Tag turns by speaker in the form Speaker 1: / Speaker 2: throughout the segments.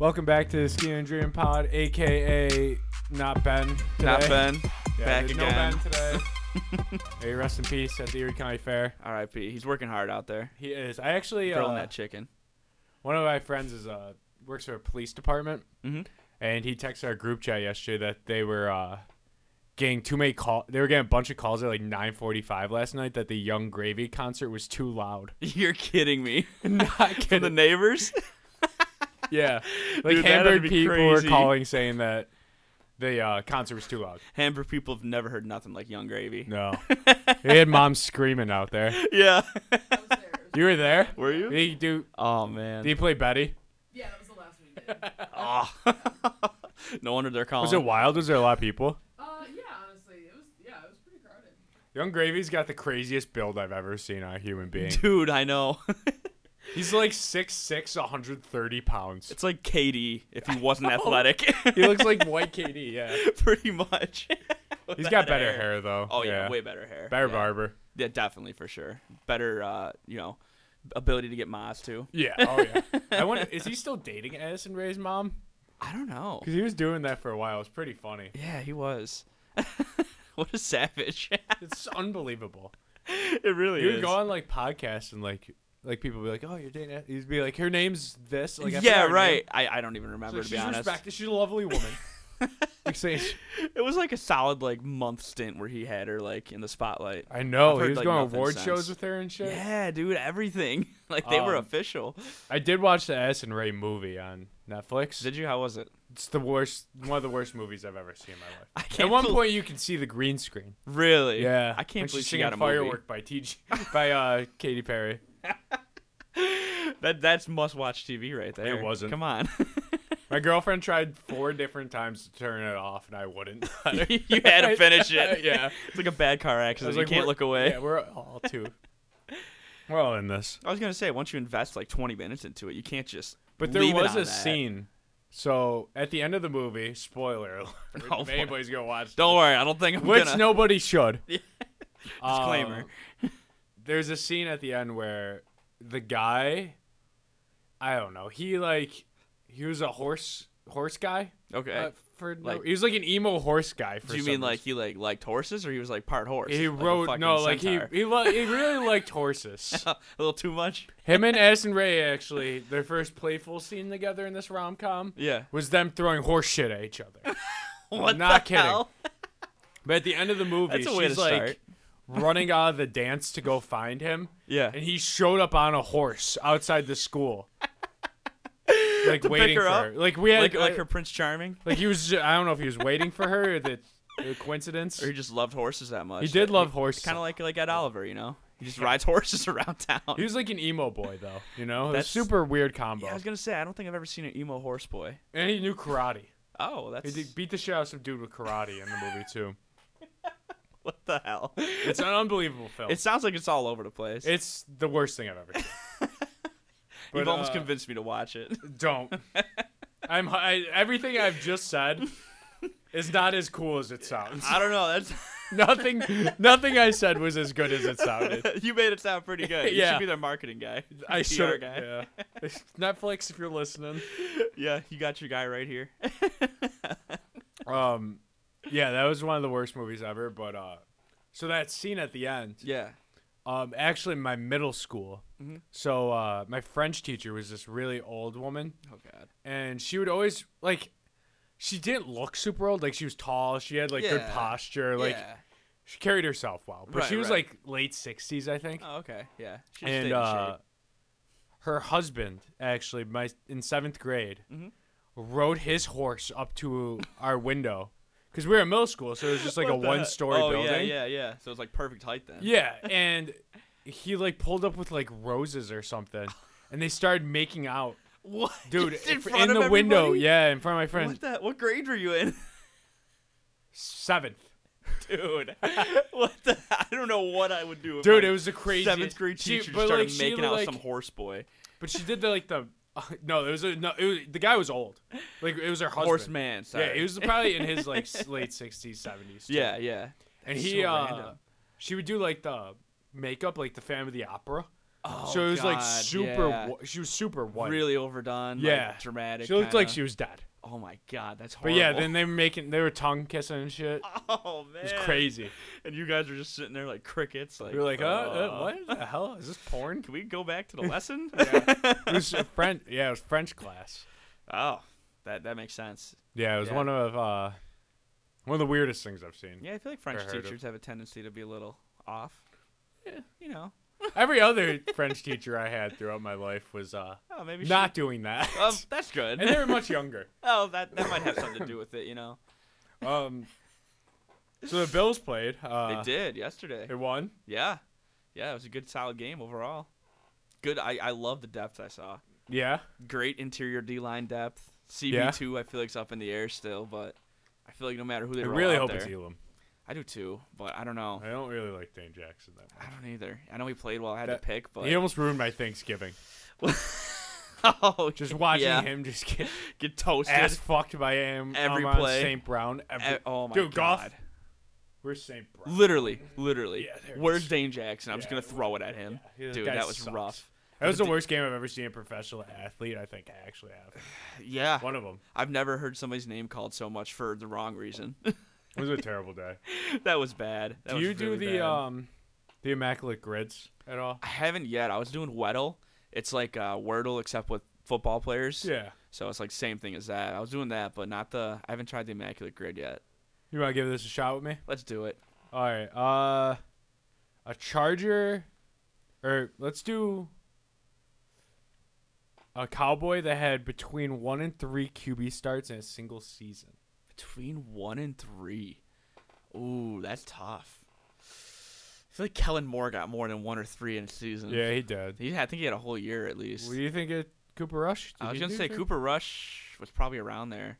Speaker 1: Welcome back to the Ski and Dream Pod, aka not Ben.
Speaker 2: Not. Ben.
Speaker 1: Yeah,
Speaker 2: Back again.
Speaker 1: No Ben today. hey, rest in peace at the Erie County Fair.
Speaker 2: R.I.P. He's working hard out there,
Speaker 1: He is. I actually
Speaker 2: grilling
Speaker 1: uh,
Speaker 2: that chicken.
Speaker 1: one of my friends is uh works for a police department,
Speaker 2: Mhm.
Speaker 1: and he texted our group chat yesterday that they were uh getting too many call. They were getting a bunch of calls at like 9:45 last night that the Yung Gravy concert was too loud.
Speaker 2: You're kidding me.
Speaker 1: Not
Speaker 2: From the neighbors?
Speaker 1: Yeah, like
Speaker 2: Dude,
Speaker 1: Hamburg
Speaker 2: be
Speaker 1: people were calling saying that the uh, concert was too loud.
Speaker 2: Hamburg people have never heard nothing like Yung Gravy.
Speaker 1: No, they had mom screaming out there.
Speaker 2: Yeah.
Speaker 1: You were there.
Speaker 2: Were
Speaker 1: Did
Speaker 2: you?
Speaker 1: he do?
Speaker 2: Oh man.
Speaker 1: Did he play Betty?
Speaker 3: Yeah, that was the last one he did.
Speaker 2: Oh. no wonder they're calling.
Speaker 1: Was it wild? Was there a lot of people?
Speaker 3: Uh, yeah, honestly, it was. Yeah, it was pretty crowded.
Speaker 1: Yung Gravy's got the craziest build I've ever seen on a human being.
Speaker 2: Dude, I know.
Speaker 1: He's like 6'6", 130 pounds.
Speaker 2: it's like KD if he wasn't athletic.
Speaker 1: He looks like white KD, yeah.
Speaker 2: pretty much.
Speaker 1: He's got better hair, though.
Speaker 2: Oh yeah, way better hair.
Speaker 1: Better
Speaker 2: yeah.
Speaker 1: barber.
Speaker 2: Yeah, definitely for sure. Better, uh, you know, ability to get Moz too.
Speaker 1: Yeah, oh yeah. I wonder, is he still dating Addison Rae's mom?
Speaker 2: I don't know.
Speaker 1: Because he was doing that for a while. It was pretty funny.
Speaker 2: Yeah, he was. what a savage.
Speaker 1: It's unbelievable.
Speaker 2: it really
Speaker 1: He
Speaker 2: is.
Speaker 1: would go on like podcasts and like like people would be like, "Oh, you're dating." Add-" He'd be like, "Her name's this." Like, I forgot
Speaker 2: yeah,
Speaker 1: her
Speaker 2: right. I, I don't even remember
Speaker 1: like,
Speaker 2: to be honest.
Speaker 1: respected. She's a lovely woman. like saying,
Speaker 2: It was like a solid like month stint where he had her like in the spotlight.
Speaker 1: I know
Speaker 2: I've
Speaker 1: he was
Speaker 2: like,
Speaker 1: going
Speaker 2: nothing
Speaker 1: award
Speaker 2: since.
Speaker 1: shows with her and shit.
Speaker 2: Yeah, dude, everything. Like they were
Speaker 1: Um,
Speaker 2: official.
Speaker 1: I did watch the S and Ray movie on Netflix.
Speaker 2: Did you? How was it?
Speaker 1: It's the worst, one of the worst movies I've ever seen in my life.
Speaker 2: I
Speaker 1: At
Speaker 2: can't
Speaker 1: one
Speaker 2: bel-
Speaker 1: point, you can see the green screen.
Speaker 2: Really?
Speaker 1: Yeah,
Speaker 2: I can't
Speaker 1: when
Speaker 2: believe she
Speaker 1: singing
Speaker 2: got a movie.
Speaker 1: "Firework" by TG by uh, Katy Perry.
Speaker 2: That that's must watch TV right there.
Speaker 1: It wasn't.
Speaker 2: Come on.
Speaker 1: My girlfriend tried four different times to turn it off, and I wouldn't.
Speaker 2: you had to finish it.
Speaker 1: yeah,
Speaker 2: It's like a bad car accident.
Speaker 1: was
Speaker 2: You can't look away.
Speaker 1: Yeah, we're all too. We're all in this.
Speaker 2: I was gonna say once you invest like 20 minutes into it, you can't just.
Speaker 1: But there was a
Speaker 2: that.
Speaker 1: scene. So at the end of the movie, spoiler alert,
Speaker 2: Oh,
Speaker 1: if anybody's gonna watch,
Speaker 2: Don't worry, I don't think I'm
Speaker 1: which
Speaker 2: gonna.
Speaker 1: Which nobody should.
Speaker 2: Disclaimer.
Speaker 1: Uh, there's a scene at the end where the guy, I don't know, he like he was a horse horse guy.
Speaker 2: Okay.
Speaker 1: Uh, for no,
Speaker 2: Like-
Speaker 1: he was like an emo horse guy. For
Speaker 2: Do you mean like he like liked horses, or he was like part horse?
Speaker 1: he
Speaker 2: Like
Speaker 1: rode no like he
Speaker 2: centaur?
Speaker 1: he, li- he really liked horses.
Speaker 2: a little too much.
Speaker 1: Him and Addison Rae actually their first playful scene together in this rom com
Speaker 2: Yeah.
Speaker 1: was them throwing horse shit at each other.
Speaker 2: What
Speaker 1: Not
Speaker 2: the
Speaker 1: kidding.
Speaker 2: hell?
Speaker 1: But at the end of the movie,
Speaker 2: That's a way
Speaker 1: she's like
Speaker 2: start.
Speaker 1: Running out of the dance to go find him,
Speaker 2: Yeah.
Speaker 1: and he showed up on a horse outside the school, like waiting
Speaker 2: her
Speaker 1: for
Speaker 2: up?
Speaker 1: her. Like we had,
Speaker 2: Like like her Prince Charming,
Speaker 1: like he was. ju- I don't know if he was waiting for her or the, coincidence.
Speaker 2: or he just loved horses that much.
Speaker 1: He did love horses.
Speaker 2: Kind of like like Ed Oliver, you know. He just rides horses around town.
Speaker 1: He was like an emo boy though, you know.
Speaker 2: That's-
Speaker 1: super weird combo,
Speaker 2: yeah, I was gonna say I don't think I've ever seen an emo horse boy.
Speaker 1: and he knew karate.
Speaker 2: Oh,
Speaker 1: He
Speaker 2: that's
Speaker 1: did beat the shit out of some dude with karate in the movie too.
Speaker 2: what the hell.
Speaker 1: It's an unbelievable film.
Speaker 2: It sounds like it's all over the place.
Speaker 1: It's the worst thing I've ever seen.
Speaker 2: You've almost
Speaker 1: uh,
Speaker 2: convinced me to watch it.
Speaker 1: Don't. I'm I, everything I've just said is not as cool as it sounds.
Speaker 2: I don't know. That's
Speaker 1: nothing nothing I said was as good as it sounded.
Speaker 2: you made it sound pretty good. You
Speaker 1: Yeah.
Speaker 2: should be their marketing guy.
Speaker 1: I should
Speaker 2: guy.
Speaker 1: yeah. Netflix if you're listening.
Speaker 2: Yeah, you got your guy right here.
Speaker 1: Um yeah, that was one of the worst movies ever, but uh so that scene at the end,
Speaker 2: yeah.
Speaker 1: um actually my middle school.
Speaker 2: Mhm.
Speaker 1: So uh my French teacher was this really old woman
Speaker 2: Oh god.
Speaker 1: and she would always like she didn't look super old, like she was tall, she had like good posture, like
Speaker 2: yeah.
Speaker 1: she carried herself well. But
Speaker 2: Right,
Speaker 1: she was
Speaker 2: right.
Speaker 1: like late sixties, I think.
Speaker 2: Oh, okay. Yeah. She
Speaker 1: and uh,
Speaker 2: shape.
Speaker 1: her husband actually, my in seventh grade,
Speaker 2: Mhm.
Speaker 1: rode his horse up to our window because we were in middle school, so it was just like a
Speaker 2: What the-
Speaker 1: one-story
Speaker 2: oh,
Speaker 1: building.
Speaker 2: yeah, yeah, yeah. So it's like perfect height then.
Speaker 1: Yeah, and he like pulled up with like roses or something, and they started making out,
Speaker 2: What?
Speaker 1: dude,
Speaker 2: Just in, front
Speaker 1: in
Speaker 2: of
Speaker 1: the window.
Speaker 2: everybody?
Speaker 1: Yeah, in front of my friend.
Speaker 2: What the? What grade were you in,
Speaker 1: Seventh,
Speaker 2: dude? what the? I don't know what I would do. If
Speaker 1: dude,
Speaker 2: my
Speaker 1: it was the craziest.
Speaker 2: seventh grade
Speaker 1: she-
Speaker 2: teacher
Speaker 1: but,
Speaker 2: started
Speaker 1: like, she,
Speaker 2: making out
Speaker 1: like-
Speaker 2: with some horse boy.
Speaker 1: But she did the like the. no, it was a no. It was, the guy was old. Like it was her husband.
Speaker 2: Horseman. Sorry.
Speaker 1: Yeah, he was probably in his like late sixties, seventies.
Speaker 2: Yeah, yeah.
Speaker 1: and
Speaker 2: That's
Speaker 1: he
Speaker 2: so
Speaker 1: uh, she would do like the makeup, like the Phantom of the Opera.
Speaker 2: Oh,
Speaker 1: so it was like super.
Speaker 2: yeah.
Speaker 1: She was super white.
Speaker 2: really overdone. like,
Speaker 1: Yeah.
Speaker 2: dramatic.
Speaker 1: She looked like
Speaker 2: kinda.
Speaker 1: she was dead.
Speaker 2: Oh my god, that's horrible.
Speaker 1: But yeah, then they were making. They were tongue kissing and shit.
Speaker 2: oh man,
Speaker 1: It was crazy.
Speaker 2: And you guys were just sitting there like crickets. Like
Speaker 1: We were like, uh, uh,
Speaker 2: uh,
Speaker 1: what the hell is this porn?
Speaker 2: Can we go back to the lesson? yeah.
Speaker 1: It was a French. Yeah, it was French class.
Speaker 2: oh, that that makes sense.
Speaker 1: Yeah, it was
Speaker 2: Yeah.
Speaker 1: one of uh, one of the weirdest things I've seen.
Speaker 2: Yeah, I feel like French teachers have a tendency to be a little off. Yeah, you know.
Speaker 1: Every other French teacher I had throughout my life was uh
Speaker 2: Oh, maybe she-
Speaker 1: not doing that.
Speaker 2: Um, that's good.
Speaker 1: and they were much younger.
Speaker 2: oh, that that might have something to do with it. You know.
Speaker 1: Um, so the Bills played. Uh,
Speaker 2: they did yesterday.
Speaker 1: They won.
Speaker 2: Yeah, yeah, it was a good, solid game overall. Good. I I love the depth I saw.
Speaker 1: Yeah.
Speaker 2: Great interior D line depth. CB two, I feel like it's up in the air still, but I feel like no matter who they
Speaker 1: I
Speaker 2: roll
Speaker 1: really
Speaker 2: out
Speaker 1: hope
Speaker 2: there,
Speaker 1: it's Elam.
Speaker 2: I do too, but I don't know.
Speaker 1: I don't really like Dane Jackson that much.
Speaker 2: I don't either. I know he played well. I had
Speaker 1: That-
Speaker 2: to pick, but
Speaker 1: He almost ruined my Thanksgiving.
Speaker 2: oh,
Speaker 1: Just watching
Speaker 2: yeah.
Speaker 1: him just get
Speaker 2: get toasted.
Speaker 1: ass fucked by him
Speaker 2: Every
Speaker 1: on
Speaker 2: play.
Speaker 1: St. Brown. Every,
Speaker 2: E- oh my
Speaker 1: Dude,
Speaker 2: god.
Speaker 1: Goff. Where's St. Brown?
Speaker 2: Literally, literally.
Speaker 1: Yeah,
Speaker 2: Where's. Dane Jackson? I'm just gonna throw it at him.
Speaker 1: Yeah,
Speaker 2: Dude, that was
Speaker 1: sucks.
Speaker 2: rough.
Speaker 1: That was the worst game I've ever seen a professional athlete. I think I actually have.
Speaker 2: Yeah,
Speaker 1: One of them.
Speaker 2: I've never heard somebody's name called so much for the wrong reason.
Speaker 1: It was a terrible day.
Speaker 2: that was bad. That
Speaker 1: do
Speaker 2: was
Speaker 1: you do
Speaker 2: really
Speaker 1: the
Speaker 2: bad.
Speaker 1: um the immaculate grids at all?
Speaker 2: I haven't yet. I was doing Weddle. It's like uh, Wordle except with football players.
Speaker 1: Yeah.
Speaker 2: So it's like same thing as that. I was doing that, but not the. I haven't tried the Immaculate Grid yet.
Speaker 1: You want to give this a shot with me?
Speaker 2: Let's do it.
Speaker 1: All right. Uh, a Charger, or let's do a Cowboy that had between one and three QB starts in a single season.
Speaker 2: Between one and three. Ooh, that's tough. I feel like Kellen Moore got more than one or three in a season.
Speaker 1: Yeah, he did.
Speaker 2: He, I think he had a whole year at least.
Speaker 1: What do you think of Cooper Rush?
Speaker 2: I was gonna say? Cooper Rush was probably around there.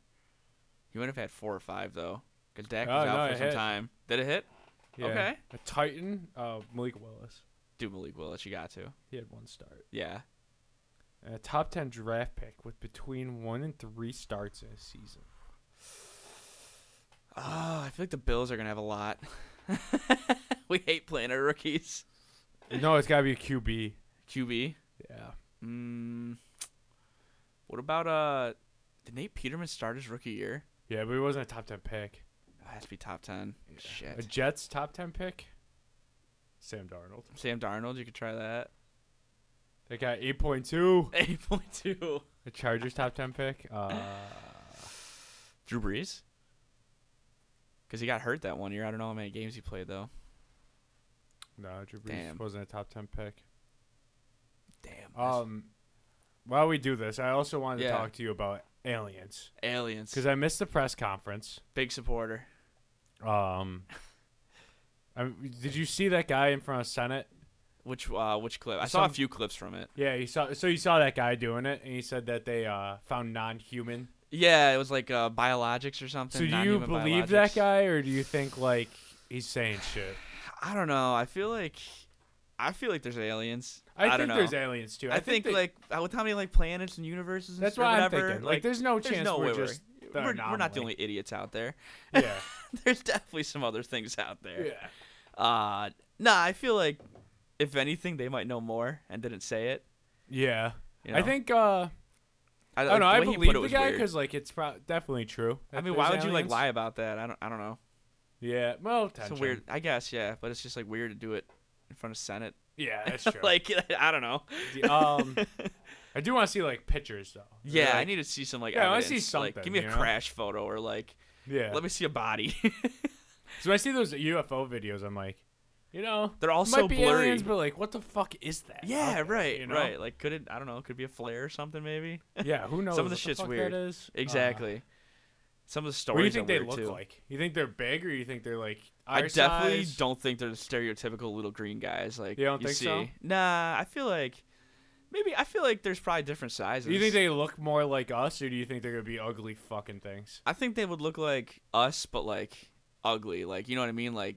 Speaker 2: He would have had four or five though, because Dak
Speaker 1: Oh,
Speaker 2: was out
Speaker 1: it
Speaker 2: for some
Speaker 1: hit.
Speaker 2: time. Did it hit?
Speaker 1: Yeah.
Speaker 2: Okay.
Speaker 1: A Titan, uh, Malik Willis.
Speaker 2: Do Malik Willis, you got to.
Speaker 1: He had one start.
Speaker 2: Yeah.
Speaker 1: And a top ten draft pick with between one and three starts in a season.
Speaker 2: Oh, I feel like the Bills are gonna have a lot. we hate playing our rookies.
Speaker 1: no, it's gotta be a QB.
Speaker 2: QB.
Speaker 1: Yeah.
Speaker 2: Mm, what about uh? Did Nate Peterman start his rookie year?
Speaker 1: Yeah, but he wasn't a top ten pick.
Speaker 2: It has to be top ten.
Speaker 1: A
Speaker 2: Shit.
Speaker 1: Jets top ten pick. Sam Darnold.
Speaker 2: Sam Darnold, you could try that.
Speaker 1: They got eight point two.
Speaker 2: Eight point two.
Speaker 1: The Chargers top ten pick. Uh,
Speaker 2: Drew Brees. Because he got hurt that one year. I don't know how many games he played though.
Speaker 1: no, Drew Brees
Speaker 2: Damn.
Speaker 1: wasn't a top ten pick.
Speaker 2: Damn.
Speaker 1: Um, while we do this, I also wanted
Speaker 2: Yeah.
Speaker 1: to talk to you about aliens
Speaker 2: aliens.
Speaker 1: because I missed the press conference.
Speaker 2: Big supporter.
Speaker 1: Um, I, did you see that guy in front of Senate?
Speaker 2: Which uh, which clip? I saw a few clips from it.
Speaker 1: Yeah, you saw. So you saw that guy doing it, and he said that they uh, found non-human.
Speaker 2: Yeah, it was like uh, biologics or something.
Speaker 1: So do you believe that guy, or do you think like he's saying shit?
Speaker 2: I don't know. I feel like I feel like there's aliens.
Speaker 1: I,
Speaker 2: don't
Speaker 1: think
Speaker 2: know.
Speaker 1: there's aliens too.
Speaker 2: I, think,
Speaker 1: they-
Speaker 2: like uh, with how many like planets and universes and
Speaker 1: that's
Speaker 2: stuff,
Speaker 1: what I'm
Speaker 2: whatever,
Speaker 1: thinking. Like, there's no
Speaker 2: there's
Speaker 1: chance
Speaker 2: no
Speaker 1: we're just
Speaker 2: we're, we're not the only idiots out there.
Speaker 1: yeah.
Speaker 2: there's definitely some other things out there.
Speaker 1: Yeah.
Speaker 2: Uh, nah, I feel like if anything, they might know more and didn't say it.
Speaker 1: Yeah.
Speaker 2: you
Speaker 1: I think uh
Speaker 2: I,
Speaker 1: don't know, I
Speaker 2: the way he put
Speaker 1: believe
Speaker 2: it
Speaker 1: the
Speaker 2: was
Speaker 1: guy cuz like it's pro- definitely true.
Speaker 2: I mean, why would you like lie about that? I don't. I don't know.
Speaker 1: Yeah. Well,
Speaker 2: It's
Speaker 1: attention.
Speaker 2: weird. I guess yeah, but it's just like weird to do it in front of Senate.
Speaker 1: Yeah, that's true.
Speaker 2: like I don't know.
Speaker 1: Um I do want to see like pictures though.
Speaker 2: Yeah, I need to see some like
Speaker 1: Yeah, I wanna
Speaker 2: evidence.
Speaker 1: see
Speaker 2: like,
Speaker 1: something,
Speaker 2: give me a
Speaker 1: know?
Speaker 2: crash photo or like
Speaker 1: Yeah.
Speaker 2: let me see a body.
Speaker 1: so when I see those UFO videos, I'm like, you know,
Speaker 2: They're all so blurry.
Speaker 1: aliens, but like, what the fuck is that?
Speaker 2: yeah,
Speaker 1: there,
Speaker 2: right,
Speaker 1: you know?
Speaker 2: right. Like could it? I don't know. Could be a flare or something maybe.
Speaker 1: Yeah, who knows?
Speaker 2: Some of the shit's
Speaker 1: fuck
Speaker 2: weird.
Speaker 1: Uh,
Speaker 2: Exactly. some of the stories.
Speaker 1: what do you think they look
Speaker 2: too.
Speaker 1: like? You think they're big, or you think they're like?
Speaker 2: I definitely
Speaker 1: size?
Speaker 2: don't think they're the stereotypical little green guys. Like
Speaker 1: You don't think
Speaker 2: see.
Speaker 1: so?
Speaker 2: Nah, I feel like maybe I feel like there's probably different sizes.
Speaker 1: Do you think they look more like us, or do you think they're gonna be ugly fucking things?
Speaker 2: I think they would look like us, but like ugly. Like you know what I mean? Like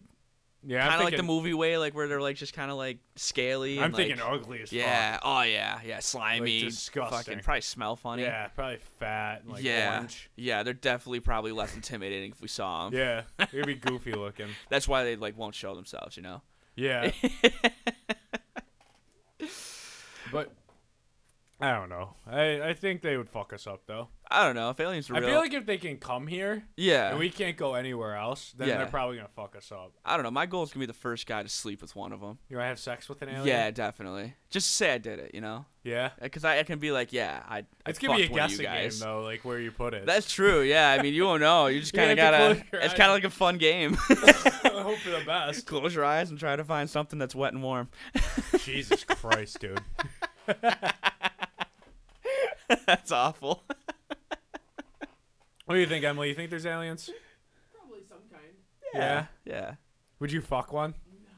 Speaker 1: Yeah,
Speaker 2: kind of like the movie way, like where they're like just kind of like scaly.
Speaker 1: I'm
Speaker 2: and,
Speaker 1: thinking
Speaker 2: like,
Speaker 1: ugly as
Speaker 2: Yeah. Oh yeah. Yeah. Slimy.
Speaker 1: disgusting.
Speaker 2: Fucking probably smell funny.
Speaker 1: Yeah, probably fat, and, like
Speaker 2: yeah.
Speaker 1: orange.
Speaker 2: Yeah. They're definitely probably less intimidating if we saw them.
Speaker 1: Yeah, they'd be goofy looking.
Speaker 2: That's why they like won't show themselves. You know.
Speaker 1: Yeah, but I don't know. I I think they would fuck us up though.
Speaker 2: I don't know if aliens are
Speaker 1: I
Speaker 2: real.
Speaker 1: feel like if they can come here
Speaker 2: yeah,
Speaker 1: and we can't go anywhere else, then
Speaker 2: Yeah.
Speaker 1: they're probably gonna fuck us up.
Speaker 2: I don't know. My goal is gonna be the first guy to sleep with one of them.
Speaker 1: You want to have sex with an alien?
Speaker 2: Yeah, definitely. Just say I did it, you know,
Speaker 1: Yeah.
Speaker 2: Uh, because I, I can be like, yeah, I. I
Speaker 1: It's gonna be a
Speaker 2: fucked one of you
Speaker 1: guessing game
Speaker 2: guys.
Speaker 1: though, like where you put it.
Speaker 2: That's true. Yeah, I mean, you won't know. You just
Speaker 1: You
Speaker 2: kind of
Speaker 1: have to
Speaker 2: gotta.
Speaker 1: close your
Speaker 2: It's
Speaker 1: eyes.
Speaker 2: kind of like a fun game.
Speaker 1: I hope for the best.
Speaker 2: Close your eyes and try to find something that's wet and warm.
Speaker 1: Jesus Christ, dude.
Speaker 2: that's awful.
Speaker 1: What do you think, Emily? You think there's aliens?
Speaker 3: Probably some kind.
Speaker 1: Yeah.
Speaker 2: Yeah.
Speaker 1: Would you fuck one?
Speaker 3: No.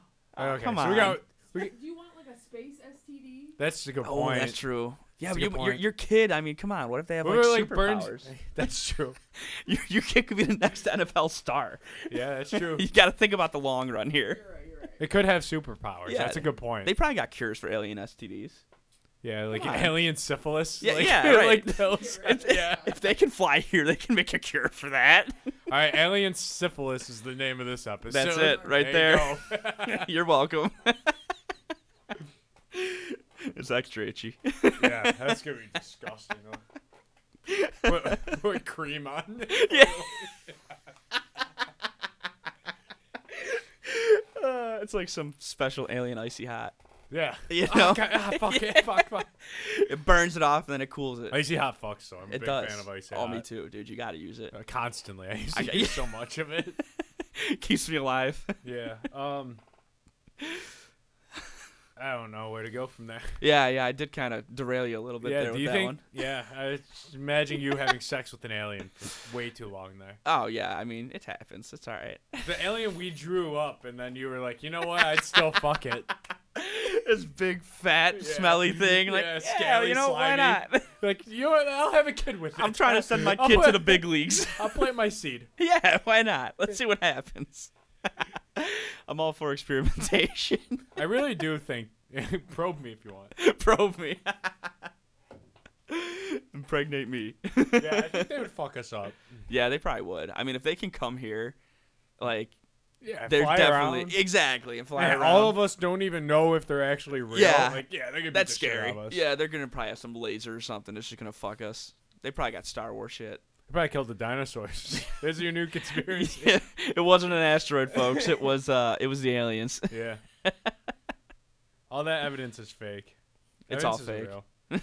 Speaker 2: Oh,
Speaker 1: okay,
Speaker 2: come
Speaker 1: so
Speaker 2: on.
Speaker 1: we got. We,
Speaker 3: Do you want like a space STD?
Speaker 1: that's a good
Speaker 2: Oh,
Speaker 1: point.
Speaker 2: that's true. Yeah,
Speaker 1: That's
Speaker 2: but you,
Speaker 1: good
Speaker 2: your,
Speaker 1: point.
Speaker 2: your kid. I mean, come on. What if they have
Speaker 1: What
Speaker 2: like,
Speaker 1: were, like Burns?
Speaker 2: superpowers?
Speaker 1: That's true.
Speaker 2: your, your kid could be the next NFL star.
Speaker 1: Yeah, that's true.
Speaker 2: you got to think about the long run here.
Speaker 3: You're right. You're right.
Speaker 1: It could have superpowers.
Speaker 2: Yeah,
Speaker 1: that's a good point.
Speaker 2: They probably got cures for alien STDs.
Speaker 1: Yeah, like alien syphilis.
Speaker 2: Yeah,
Speaker 1: like,
Speaker 2: yeah, right.
Speaker 1: like those.
Speaker 3: You're
Speaker 1: yeah.
Speaker 2: If they can fly here, they can make a cure for that.
Speaker 1: All right, alien syphilis is the name of this episode.
Speaker 2: That's it, right
Speaker 1: there.
Speaker 2: there.
Speaker 1: You
Speaker 2: You're welcome. it's extra itchy.
Speaker 1: yeah, that's gonna be disgusting. Put, put cream on.
Speaker 2: Yeah. Uh, it's like some special alien icy hot.
Speaker 1: Yeah.
Speaker 2: You
Speaker 1: Oh,
Speaker 2: know?
Speaker 1: Ah, fuck it. Fuck, fuck.
Speaker 2: It burns it off and then it cools it.
Speaker 1: Icy hot fucks, so I'm a
Speaker 2: it
Speaker 1: big
Speaker 2: does.
Speaker 1: fan of icy
Speaker 2: oh,
Speaker 1: hot.
Speaker 2: me too, dude. You gotta use it.
Speaker 1: Uh, constantly. I used
Speaker 2: I
Speaker 1: to
Speaker 2: got-
Speaker 1: use so much of it.
Speaker 2: Keeps me alive.
Speaker 1: Yeah. Um. I don't know where to go from there.
Speaker 2: yeah, yeah. I did kind of derail you a little bit
Speaker 1: yeah.
Speaker 2: there
Speaker 1: Do
Speaker 2: with
Speaker 1: you
Speaker 2: that
Speaker 1: think?
Speaker 2: one.
Speaker 1: Yeah. I just imagine you having sex with an alien for way too long there.
Speaker 2: Oh yeah. I mean, it happens. It's all right.
Speaker 1: The alien we drew up, and then you were like, you know what? I'd still fuck it.
Speaker 2: This big fat
Speaker 1: Yeah.
Speaker 2: smelly thing. Like,
Speaker 1: Yeah,
Speaker 2: yeah, you know why not?
Speaker 1: Like, you know what? I'll have a kid with it.
Speaker 2: I'm trying to send my kid to the big leagues.
Speaker 1: I'll plant my seed.
Speaker 2: yeah, why not? Let's see what happens. I'm all for experimentation.
Speaker 1: I really do think. probe me if you want.
Speaker 2: Probe me. Impregnate me.
Speaker 1: Yeah, I think they would fuck us up.
Speaker 2: Yeah, they probably would. I mean, if they can come here, like
Speaker 1: Yeah,
Speaker 2: they're definitely
Speaker 1: around.
Speaker 2: exactly and fly
Speaker 1: And
Speaker 2: around.
Speaker 1: all of us don't even know if they're actually real.
Speaker 2: Yeah.
Speaker 1: like yeah, they're gonna
Speaker 2: That's scary.
Speaker 1: of us.
Speaker 2: Yeah, they're gonna probably have some laser or something that's just gonna fuck us. They probably got Star Wars shit.
Speaker 1: They probably killed the dinosaurs. There's your new conspiracy.
Speaker 2: Yeah, it wasn't an asteroid, folks. It was uh, it was the aliens.
Speaker 1: yeah. All that evidence is fake.
Speaker 2: It's all
Speaker 1: Evidence
Speaker 2: fake.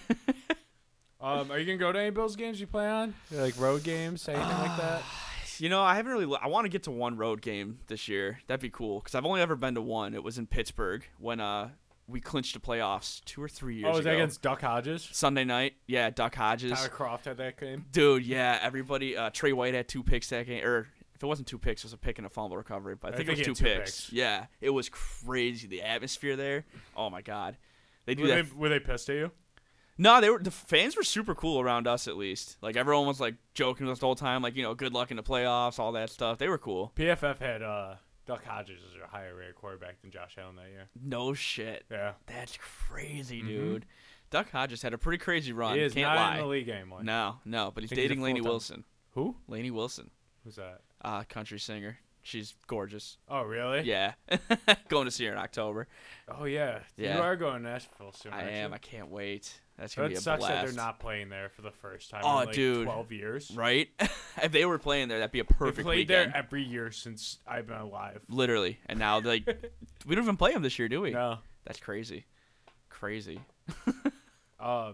Speaker 1: um, are you gonna go to any Bills games you play on? Like road games, anything like that?
Speaker 2: You know, I haven't really. I want to get to one road game this year. That'd be cool because I've only ever been to one. It was in Pittsburgh when uh we clinched the playoffs two or three years
Speaker 1: Oh, was
Speaker 2: ago.
Speaker 1: that against Duck Hodges?
Speaker 2: Sunday night? Yeah, Duck Hodges.
Speaker 1: Tyler Kroft had that game.
Speaker 2: Dude, yeah, everybody. Uh, Tre White had two picks that game, or if it wasn't two picks, it was a pick and a fumble recovery. But I
Speaker 1: I
Speaker 2: think,
Speaker 1: think
Speaker 2: it was two
Speaker 1: two
Speaker 2: picks.
Speaker 1: picks.
Speaker 2: Yeah, it was crazy. The atmosphere there. Oh my god, they do
Speaker 1: Were
Speaker 2: that.
Speaker 1: they, were they pissed at you?
Speaker 2: No, they were the fans were super cool around us at least. Like everyone was like joking with us the whole time, like you know, good luck in the playoffs, all that stuff. They were cool.
Speaker 1: PFF had uh, Duck Hodges as a higher rated quarterback than Josh Allen that year.
Speaker 2: No shit.
Speaker 1: Yeah,
Speaker 2: That's crazy,
Speaker 1: Mhm.
Speaker 2: dude. Duck Hodges had a pretty crazy run.
Speaker 1: he is
Speaker 2: Can't
Speaker 1: not
Speaker 2: lie.
Speaker 1: in the league anymore.
Speaker 2: No, no, but he's
Speaker 1: Think he's
Speaker 2: dating Lainey Wilson.
Speaker 1: Who?
Speaker 2: Lainey Wilson,
Speaker 1: Who's that?
Speaker 2: uh, country singer. She's gorgeous.
Speaker 1: Oh, really?
Speaker 2: Yeah, going to see her in October.
Speaker 1: Oh, yeah.
Speaker 2: Yeah.
Speaker 1: You are going to Nashville soon.
Speaker 2: I am.
Speaker 1: you?
Speaker 2: I can't wait. That's gonna
Speaker 1: That
Speaker 2: be a
Speaker 1: sucks
Speaker 2: blast.
Speaker 1: that they're not playing there for the first time
Speaker 2: Oh,
Speaker 1: in like
Speaker 2: dude.
Speaker 1: 12 years.
Speaker 2: Right? if they were playing there, that'd be a perfect.
Speaker 1: They played
Speaker 2: weekend.
Speaker 1: there every year since I've been alive.
Speaker 2: Literally. And now like we don't even play them this year, do we?
Speaker 1: No.
Speaker 2: That's crazy. Crazy.
Speaker 1: Uh,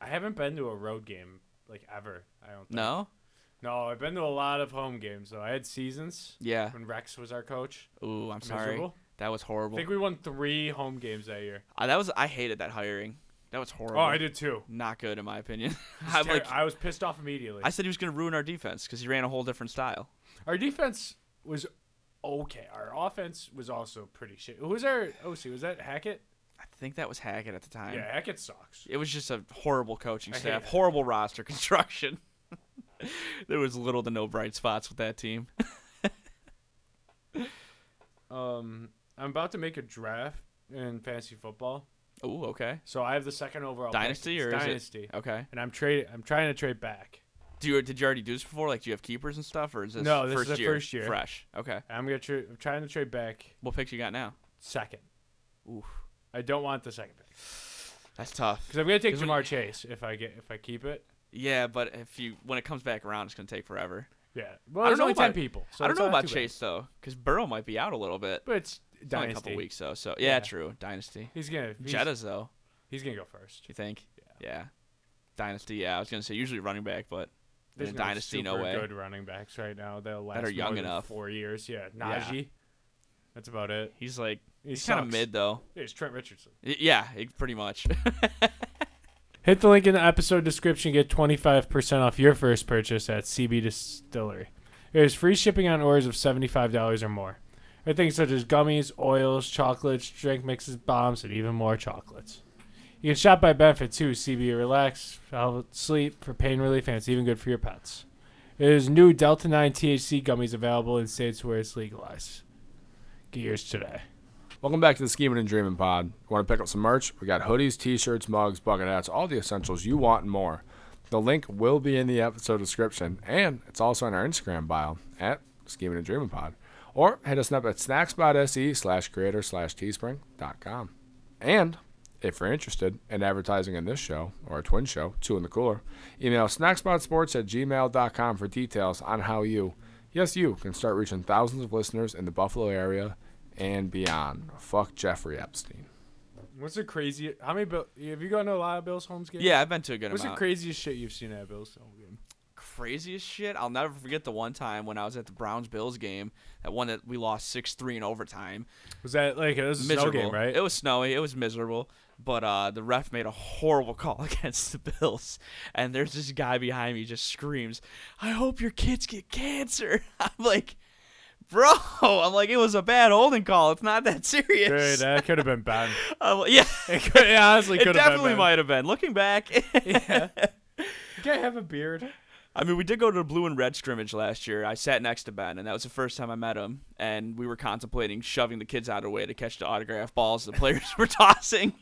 Speaker 1: I haven't been to a road game like ever. I don't. Think.
Speaker 2: No?
Speaker 1: No, I've been to a lot of home games though. I had seasons
Speaker 2: Yeah.
Speaker 1: when Rex was our coach.
Speaker 2: Ooh, I'm sorry. That was horrible.
Speaker 1: I think we won three home games that year.
Speaker 2: Uh, that was I hated that hiring. That was horrible.
Speaker 1: Oh, I did too.
Speaker 2: Not good in my opinion. I'm
Speaker 1: ter-
Speaker 2: like
Speaker 1: I was pissed off immediately.
Speaker 2: I said he was going to ruin our defense cuz he ran a whole different style.
Speaker 1: Our defense was okay. Our offense was also pretty shit. Who was our OC? Was that Hackett?
Speaker 2: I think that was Hackett at the time.
Speaker 1: Yeah, Hackett sucks.
Speaker 2: It was just a horrible coaching staff, horrible roster construction. there was little to no bright spots with that team.
Speaker 1: Um, I'm about to make a draft in fantasy football.
Speaker 2: Ooh, okay.
Speaker 1: So I have the second overall. pick.
Speaker 2: Dynasty
Speaker 1: It's
Speaker 2: or is it-
Speaker 1: dynasty?
Speaker 2: Okay.
Speaker 1: And I'm trade. I'm trying to trade back.
Speaker 2: Do you did you already do this before? Like, do you have keepers and stuff, or is this
Speaker 1: No, this is
Speaker 2: first
Speaker 1: the
Speaker 2: year?
Speaker 1: first year.
Speaker 2: Fresh. Okay.
Speaker 1: I'm gonna. Tra- I'm trying to trade back
Speaker 2: What picks you got now?
Speaker 1: second.
Speaker 2: Oof.
Speaker 1: I don't want the second pick.
Speaker 2: That's tough.
Speaker 1: Because I'm gonna take
Speaker 2: 'Cause when-
Speaker 1: Ja'Marr Chase if I get if I keep it.
Speaker 2: Yeah, but if you when it comes back around, it's gonna take forever.
Speaker 1: Yeah. Well,
Speaker 2: I don't
Speaker 1: there's
Speaker 2: know
Speaker 1: only ten
Speaker 2: about-
Speaker 1: people. So
Speaker 2: I don't
Speaker 1: it's
Speaker 2: know
Speaker 1: not
Speaker 2: about
Speaker 1: too bad.
Speaker 2: Chase though, because Burrow might be out a little bit.
Speaker 1: but it's
Speaker 2: It's only a couple weeks though. So yeah,
Speaker 1: Yeah.
Speaker 2: true. Dynasty.
Speaker 1: He's gonna he's,
Speaker 2: Jettas though.
Speaker 1: He's gonna go first.
Speaker 2: You think? Yeah. Dynasty. Yeah, I was gonna say usually running back, but
Speaker 1: There's
Speaker 2: a
Speaker 1: no
Speaker 2: dynasty, no way.
Speaker 1: good running backs right now. They'll last
Speaker 2: are young enough.
Speaker 1: Four years. Yeah.
Speaker 2: Yeah.
Speaker 1: Najee. That's about it.
Speaker 2: He's like
Speaker 1: He
Speaker 2: he's kind of mid though.
Speaker 1: Yeah, It's Trent Richardson.
Speaker 2: Yeah, pretty much.
Speaker 1: Hit the link in the episode description. Get 25% off your first purchase at CB Distillery. There's free shipping on orders of $75 or more. Everything such as gummies, oils, chocolates, drink mixes, balms, and even more chocolates. You can shop by benefit too. CB relax, help sleep for pain relief, and it's even good for your pets. There's new Delta 9 THC gummies available in states where it's legalized. Get yours today.
Speaker 4: Welcome back to the Scheming and Dreaming Pod. Want to pick up some merch? We got hoodies, t-shirts, mugs, bucket hats, all the essentials you want and more. The link will be in the episode description, and it's also on our Instagram bio at Scheming and Dreaming Pod. Or hit us up at snackspot.se slash creator slash teespring.com. And if you're interested in advertising in this show or a twin show, Two in the Cooler, email snackspotsports at gmail.com for details on how you, yes, you, can start reaching thousands of listeners in the Buffalo area and beyond. Fuck Jeffrey Epstein.
Speaker 1: What's the craziest? How many? Bill, have you gone to a lot of Bills homes games?
Speaker 2: yeah, I've been to a good
Speaker 1: What's the craziest shit you've seen at Bills home game?
Speaker 2: Craziest shit. I'll never forget the one time when I was at the Browns Bills game, that one that we lost six three in overtime.
Speaker 1: Was that like it was a snow
Speaker 2: miserable.
Speaker 1: game, right?
Speaker 2: It was snowy. It was miserable. But uh, the ref made a horrible call against the Bills, and there's this guy behind me just screams, "I hope your kids get cancer." I'm like, bro, I'm like, it was a bad holding call. It's not that serious.
Speaker 1: Dude, that could have been bad.
Speaker 2: Yeah,
Speaker 1: It, could, it honestly
Speaker 2: it
Speaker 1: could have
Speaker 2: definitely
Speaker 1: been.
Speaker 2: might have been. Looking back,
Speaker 1: Yeah. You can't have a beard.
Speaker 2: I mean, we did go to the blue and red scrimmage last year. I sat next to Ben, and that was the first time I met him. And we were contemplating shoving the kids out of the way to catch the autograph balls the players were tossing.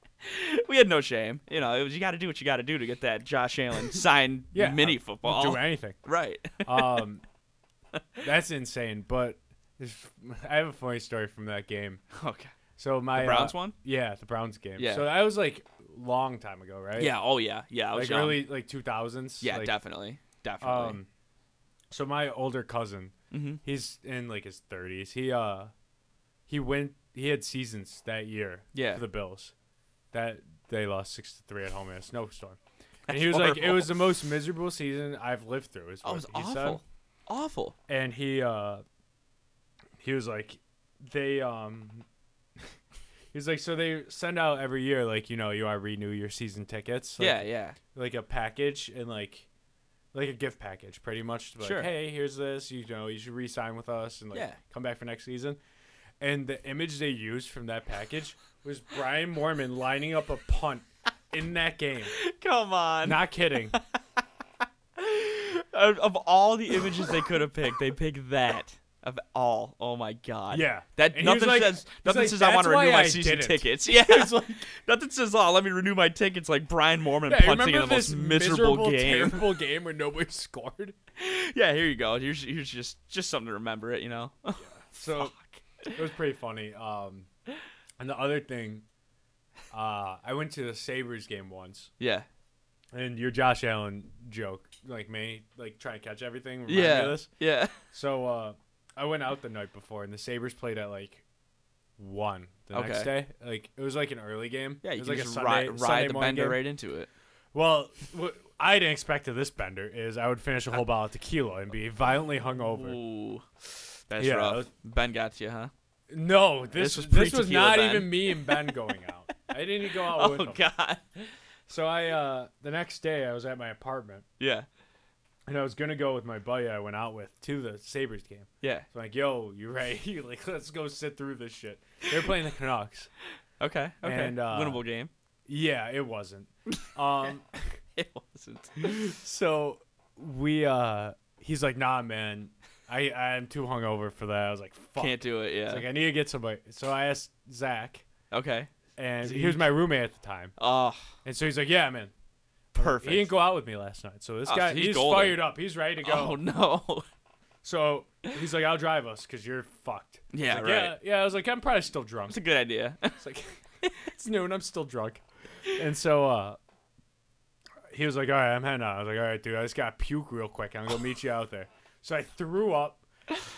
Speaker 2: we had no shame. You know, it was you got to do what you got to do to get that Josh Allen signed
Speaker 1: Yeah,
Speaker 2: mini
Speaker 1: I'll
Speaker 2: football.
Speaker 1: Do anything.
Speaker 2: Right.
Speaker 1: Um, that's insane. But I have a funny story from that game.
Speaker 2: okay.
Speaker 1: So my
Speaker 2: The Browns
Speaker 1: uh,
Speaker 2: one?
Speaker 1: Yeah, the Browns game.
Speaker 2: Yeah.
Speaker 1: So I was like long time ago, right?
Speaker 2: Yeah. Oh yeah. Yeah. I was
Speaker 1: Like
Speaker 2: young.
Speaker 1: early like 2000s.
Speaker 2: Yeah.
Speaker 1: like,
Speaker 2: definitely. Definitely.
Speaker 1: Um, so my older cousin,
Speaker 2: mm-hmm.
Speaker 1: he's in like his 30s. He uh, he went. He had seasons that year.
Speaker 2: Yeah.
Speaker 1: For the Bills, that they lost six to three at home in a snowstorm. And he was like, it was the most miserable season I've lived through. Is
Speaker 2: Oh, it was
Speaker 1: he said.
Speaker 2: awful. Awful.
Speaker 1: And he uh, he was like, they um. He was like, so they send out every year, like you know, you want to renew your season tickets. Like,
Speaker 2: yeah. Yeah.
Speaker 1: like a package and like like a gift package pretty much to
Speaker 2: Sure.
Speaker 1: like hey here's this you know you should re-sign with us and like
Speaker 2: Yeah.
Speaker 1: come back for next season and the image they used from that package was Brian Moorman lining up a punt in that game
Speaker 2: Come on.
Speaker 1: not kidding
Speaker 2: of all the images they could have picked, they picked that. Of all, oh my god.
Speaker 1: yeah
Speaker 2: That
Speaker 1: And
Speaker 2: nothing
Speaker 1: like-
Speaker 2: says nothing
Speaker 1: like,
Speaker 2: says I want to renew my
Speaker 1: I
Speaker 2: season
Speaker 1: didn't."
Speaker 2: tickets. Yeah,
Speaker 1: like-
Speaker 2: nothing says oh let me renew my tickets like Brian Moorman
Speaker 1: yeah,
Speaker 2: punting in the
Speaker 1: this
Speaker 2: most miserable, game.
Speaker 1: terrible game where nobody scored
Speaker 2: Yeah, here you go. Here's here's just just something to remember it. You know.
Speaker 1: so it was pretty funny um and the other thing uh i went to the sabres game once
Speaker 2: yeah.
Speaker 1: And your Josh Allen joke, like me, like trying to catch everything. Remind me of
Speaker 2: Yeah.
Speaker 1: this.
Speaker 2: Yeah.
Speaker 1: So uh, I went out the night before, and the Sabres played at like one the next day. Like it was like an early game.
Speaker 2: Yeah.
Speaker 1: it
Speaker 2: You
Speaker 1: was
Speaker 2: can
Speaker 1: like
Speaker 2: just
Speaker 1: a Sunday,
Speaker 2: ride
Speaker 1: Sunday
Speaker 2: ride the
Speaker 1: morning
Speaker 2: bender
Speaker 1: game.
Speaker 2: right into it.
Speaker 1: Well, what I didn't expect of this bender is I would finish a whole bottle of tequila and be violently hungover.
Speaker 2: Ooh. That's
Speaker 1: Yeah,
Speaker 2: rough. ben got you, huh?
Speaker 1: No, this
Speaker 2: This was
Speaker 1: was this was
Speaker 2: pre-tequila
Speaker 1: not
Speaker 2: Ben.
Speaker 1: even me and Ben going out. I didn't even go out
Speaker 2: Oh
Speaker 1: with him.
Speaker 2: god.
Speaker 1: So I uh, the next day I was at my apartment
Speaker 2: Yeah.
Speaker 1: And I was gonna go with my buddy I went out with to the Sabres game.
Speaker 2: Yeah.
Speaker 1: So I'm like, yo, you ready? like, let's go sit through this shit. They're playing the Canucks.
Speaker 2: Okay. Okay.
Speaker 1: And, uh,
Speaker 2: Winnable game.
Speaker 1: Yeah, it wasn't. Um,
Speaker 2: It wasn't.
Speaker 1: so we, uh, he's like, nah, man, I, I'm too hungover for that. I was like, fuck.
Speaker 2: Can't do it. Yeah.
Speaker 1: like, I need to get somebody. So I asked Zach,
Speaker 2: okay.
Speaker 1: and
Speaker 2: Zeke.
Speaker 1: he was my roommate at the time.
Speaker 2: Oh,
Speaker 1: And so he's like, yeah, man.
Speaker 2: Perfect.
Speaker 1: He didn't go out with me last night. So this
Speaker 2: Oh,
Speaker 1: guy,
Speaker 2: so he's
Speaker 1: he's,
Speaker 2: golden.
Speaker 1: fired up. He's ready to go.
Speaker 2: Oh no.
Speaker 1: So he's like, I'll drive us because you're fucked. I was
Speaker 2: Yeah,
Speaker 1: like,
Speaker 2: right.
Speaker 1: Yeah, yeah. I was like, I'm probably still drunk.
Speaker 2: It's a good idea.
Speaker 1: It's like it's noon. I'm still drunk. and so uh, he was like, "All right, I'm heading out." I was like, "All right, dude, I just gotta puke real quick. I'm gonna meet you out there." So I threw up,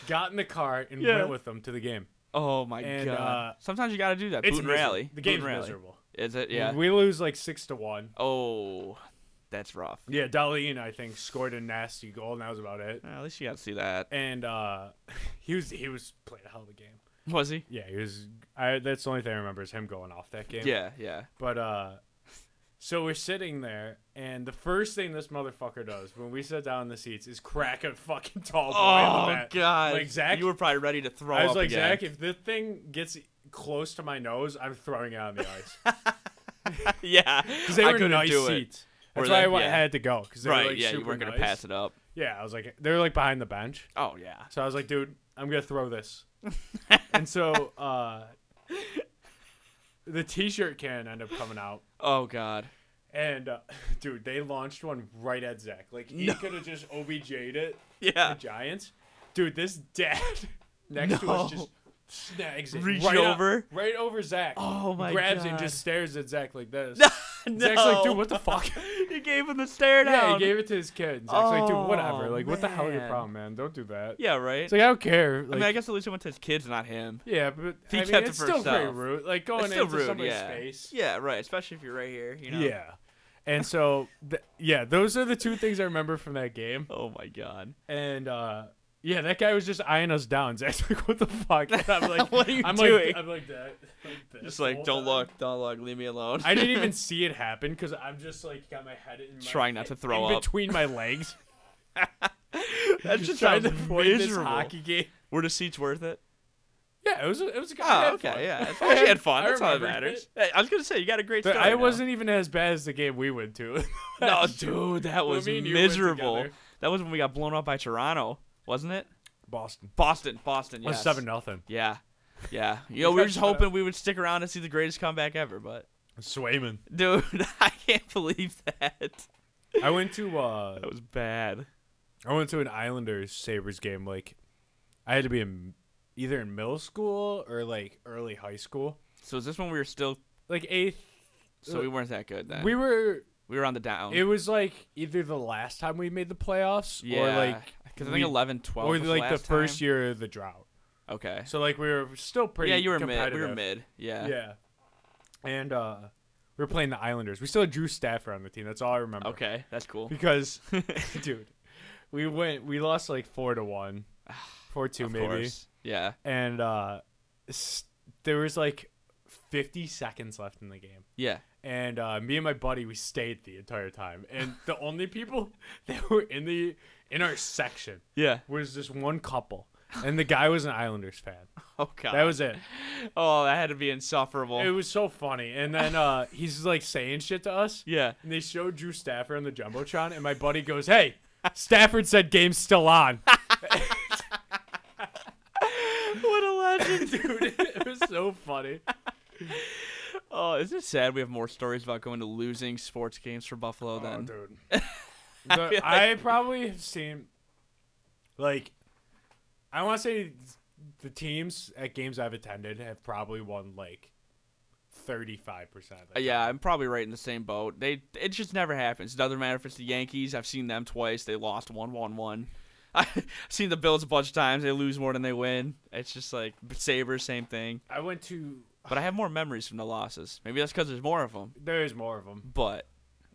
Speaker 1: got in the car, and
Speaker 2: Yeah.
Speaker 1: went with them to the game.
Speaker 2: Oh my
Speaker 1: And,
Speaker 2: god.
Speaker 1: uh,
Speaker 2: Sometimes you got to do that.
Speaker 1: It's
Speaker 2: Boot and
Speaker 1: miserable.
Speaker 2: rally.
Speaker 1: The
Speaker 2: Boot
Speaker 1: game's
Speaker 2: and rally.
Speaker 1: miserable.
Speaker 2: Is it? Yeah.
Speaker 1: We lose like six to one.
Speaker 2: Oh, that's rough.
Speaker 1: Yeah, Dahlin, I think, scored a nasty goal, and that was about it.
Speaker 2: Well, at least you got to see that.
Speaker 1: And uh, he was he was playing a hell of a game.
Speaker 2: Was he?
Speaker 1: Yeah, he was. I that's the only thing I remember is him going off that game.
Speaker 2: Yeah, yeah.
Speaker 1: But uh, so we're sitting there, and the first thing this motherfucker does when we sit down in the seats is crack a fucking tall boy in the
Speaker 2: Oh god.
Speaker 1: Like Zach,
Speaker 2: you were probably ready to throw
Speaker 1: I was like
Speaker 2: again.
Speaker 1: Zach, if this thing gets close to my nose, I'm throwing it on the ice
Speaker 2: yeah.
Speaker 1: because they
Speaker 2: I
Speaker 1: were nice
Speaker 2: do it.
Speaker 1: That's why? I went-
Speaker 2: Yeah.
Speaker 1: had to go because they
Speaker 2: Right,
Speaker 1: were like
Speaker 2: yeah, you weren't gonna pass it up.
Speaker 1: Yeah, I was like, they were like behind the bench.
Speaker 2: Oh yeah.
Speaker 1: So I was like, dude, I'm gonna throw this. and so uh the t-shirt can end up coming out.
Speaker 2: Oh god.
Speaker 1: And uh, dude, they launched one right at Zach. Like he
Speaker 2: No.
Speaker 1: could have just OBJ'd it.
Speaker 2: Yeah.
Speaker 1: The Giants. Dude, this dad next to us just snags it.
Speaker 2: Reach
Speaker 1: right up-
Speaker 2: over?
Speaker 1: right over Zach.
Speaker 2: Oh my god
Speaker 1: grabs it and just stares at Zach like this.
Speaker 2: No.
Speaker 1: Zach's like, dude, what the fuck?
Speaker 2: he gave him the stare down.
Speaker 1: yeah, he gave it to his kid. Zach's like, dude, whatever.
Speaker 2: Oh,
Speaker 1: Like, what the hell is your
Speaker 2: man.
Speaker 1: problem, man? Don't do that.
Speaker 2: Yeah, right.
Speaker 1: It's like I don't care.
Speaker 2: I mean, I guess at least it went to his kids, not him.
Speaker 1: Yeah, but
Speaker 2: He
Speaker 1: I mean,
Speaker 2: kept it
Speaker 1: it's
Speaker 2: for
Speaker 1: still very
Speaker 2: himself.
Speaker 1: rude. Like going
Speaker 2: It's still
Speaker 1: into
Speaker 2: rude,
Speaker 1: somebody's
Speaker 2: yeah.
Speaker 1: face.
Speaker 2: Yeah, right. Especially if you're right here. You know.
Speaker 1: Yeah. And so, th- yeah, those are the two things I remember from that game.
Speaker 2: Oh my god.
Speaker 1: And uh, yeah, that guy was just eyeing us down. Zach's like, "What the fuck?" And I'm like,
Speaker 2: What are you
Speaker 1: I'm
Speaker 2: doing?
Speaker 1: Like, I'm like that. Like
Speaker 2: Just like, don't
Speaker 1: time.
Speaker 2: look, don't look, leave me alone.
Speaker 1: I didn't even see it happen because I'm just like got my head in my,
Speaker 2: Trying not to throw
Speaker 1: in
Speaker 2: up.
Speaker 1: between my legs.
Speaker 2: That's just
Speaker 1: trying to avoid this hockey game.
Speaker 2: Were the seats worth it?
Speaker 1: Yeah, it was. A, it was a good.
Speaker 2: Oh, okay,
Speaker 1: fun.
Speaker 2: yeah. As long as you had fun, that's all that matters.
Speaker 1: it.
Speaker 2: Hey, I was gonna say you got a great
Speaker 1: But
Speaker 2: story.
Speaker 1: I
Speaker 2: now.
Speaker 1: wasn't even as bad as the game we went to.
Speaker 2: No, dude, that was
Speaker 1: me and you went
Speaker 2: miserable. That was when we got blown up by Toronto, wasn't it?
Speaker 1: Boston.
Speaker 2: Boston, Boston.
Speaker 1: Was
Speaker 2: Yes.
Speaker 1: seven nothing.
Speaker 2: Yeah, yeah. You know, we were just
Speaker 1: touched it up.
Speaker 2: hoping we would stick around and see the greatest comeback ever, but
Speaker 1: Swayman.
Speaker 2: dude, I can't believe that.
Speaker 1: I went to uh
Speaker 2: That was bad.
Speaker 1: I went to an Islanders Sabres game. Like, I had to be in either in middle school or like early high school,
Speaker 2: So is this when we were still?
Speaker 1: like eighth.
Speaker 2: So we weren't that good then.
Speaker 1: We were.
Speaker 2: We were on the down.
Speaker 1: It was like either the last time we made the playoffs,
Speaker 2: yeah,
Speaker 1: or like,
Speaker 2: because I
Speaker 1: we-
Speaker 2: think 11, 12
Speaker 1: or
Speaker 2: was
Speaker 1: like the
Speaker 2: last
Speaker 1: first
Speaker 2: time.
Speaker 1: year of the drought.
Speaker 2: Okay.
Speaker 1: So like we were still pretty.
Speaker 2: yeah, you were mid. We were mid. Yeah.
Speaker 1: Yeah, and uh, we were playing the Islanders. We still had Drew Stafford on the team. That's all I remember.
Speaker 2: Okay, that's cool.
Speaker 1: Because, dude, we went. We lost like four to one, one, four two
Speaker 2: of
Speaker 1: maybe.
Speaker 2: course. Yeah.
Speaker 1: and uh, s- there was like 50 seconds left in the game.
Speaker 2: Yeah.
Speaker 1: And uh, me and my buddy, we stayed the entire time. And the only people that were in the in our section
Speaker 2: Yeah.
Speaker 1: was this one couple, and the guy was an Islanders fan.
Speaker 2: Oh god.
Speaker 1: That was it.
Speaker 2: Oh, that had to be insufferable.
Speaker 1: It was so funny. And then uh, he's like saying shit to us,
Speaker 2: yeah.
Speaker 1: and they showed Drew Stafford on the jumbotron, and my buddy goes, "Hey." Stafford said game's still on.
Speaker 2: What a legend.
Speaker 1: Dude, it was so funny.
Speaker 2: Oh, isn't it sad we have more stories about going to losing sports games for Buffalo
Speaker 1: Oh,
Speaker 2: than
Speaker 1: dude.
Speaker 2: I
Speaker 1: The- I,
Speaker 2: like-
Speaker 1: probably have seen, like, I want to say the teams at games I've attended have probably won like thirty-five percent.
Speaker 2: Uh, yeah, I'm probably right in the same boat. They it just never happens. It doesn't matter if it's the Yankees. I've seen them twice. They lost one one one. I've seen the Bills a bunch of times. They lose more than they win. It's just like Sabres, same thing.
Speaker 1: I went to.
Speaker 2: But I have more memories from the losses. Maybe that's because there's more of them.
Speaker 1: There is more of them.
Speaker 2: But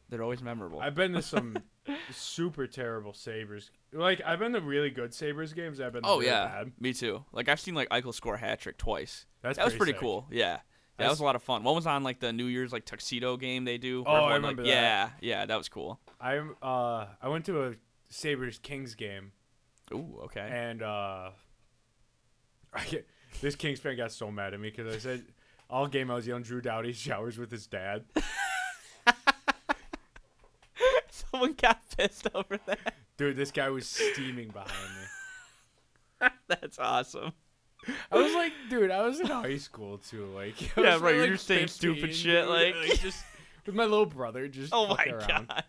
Speaker 2: they're always memorable.
Speaker 1: I've been to some super terrible Sabres. Like I've been to really good Sabres games. I've been. To
Speaker 2: oh
Speaker 1: really
Speaker 2: yeah,
Speaker 1: bad.
Speaker 2: me too. Like I've seen like Eichel score a hat trick twice.
Speaker 1: That's
Speaker 2: that was pretty
Speaker 1: sick.
Speaker 2: cool. Yeah. That was a lot of fun. One was on like the New Year's like tuxedo game they do.
Speaker 1: Oh,
Speaker 2: where
Speaker 1: I remember
Speaker 2: like,
Speaker 1: that.
Speaker 2: Yeah, yeah, that was cool.
Speaker 1: I'm. Uh, I went to a Sabres Kings game,
Speaker 2: Ooh, okay.
Speaker 1: and uh, I get, this Kings fan got so mad at me because I said all game I was yelling Drew Doughty showers with his dad.
Speaker 2: Someone got pissed over that.
Speaker 1: Dude, this guy was steaming behind me.
Speaker 2: That's awesome.
Speaker 1: I was like, dude, I was in high school too. Like, I
Speaker 2: Yeah, right,
Speaker 1: like
Speaker 2: you're just saying stupid shit,
Speaker 1: dude,
Speaker 2: like-
Speaker 1: just with my little brother, just
Speaker 2: Oh my
Speaker 1: around.
Speaker 2: god.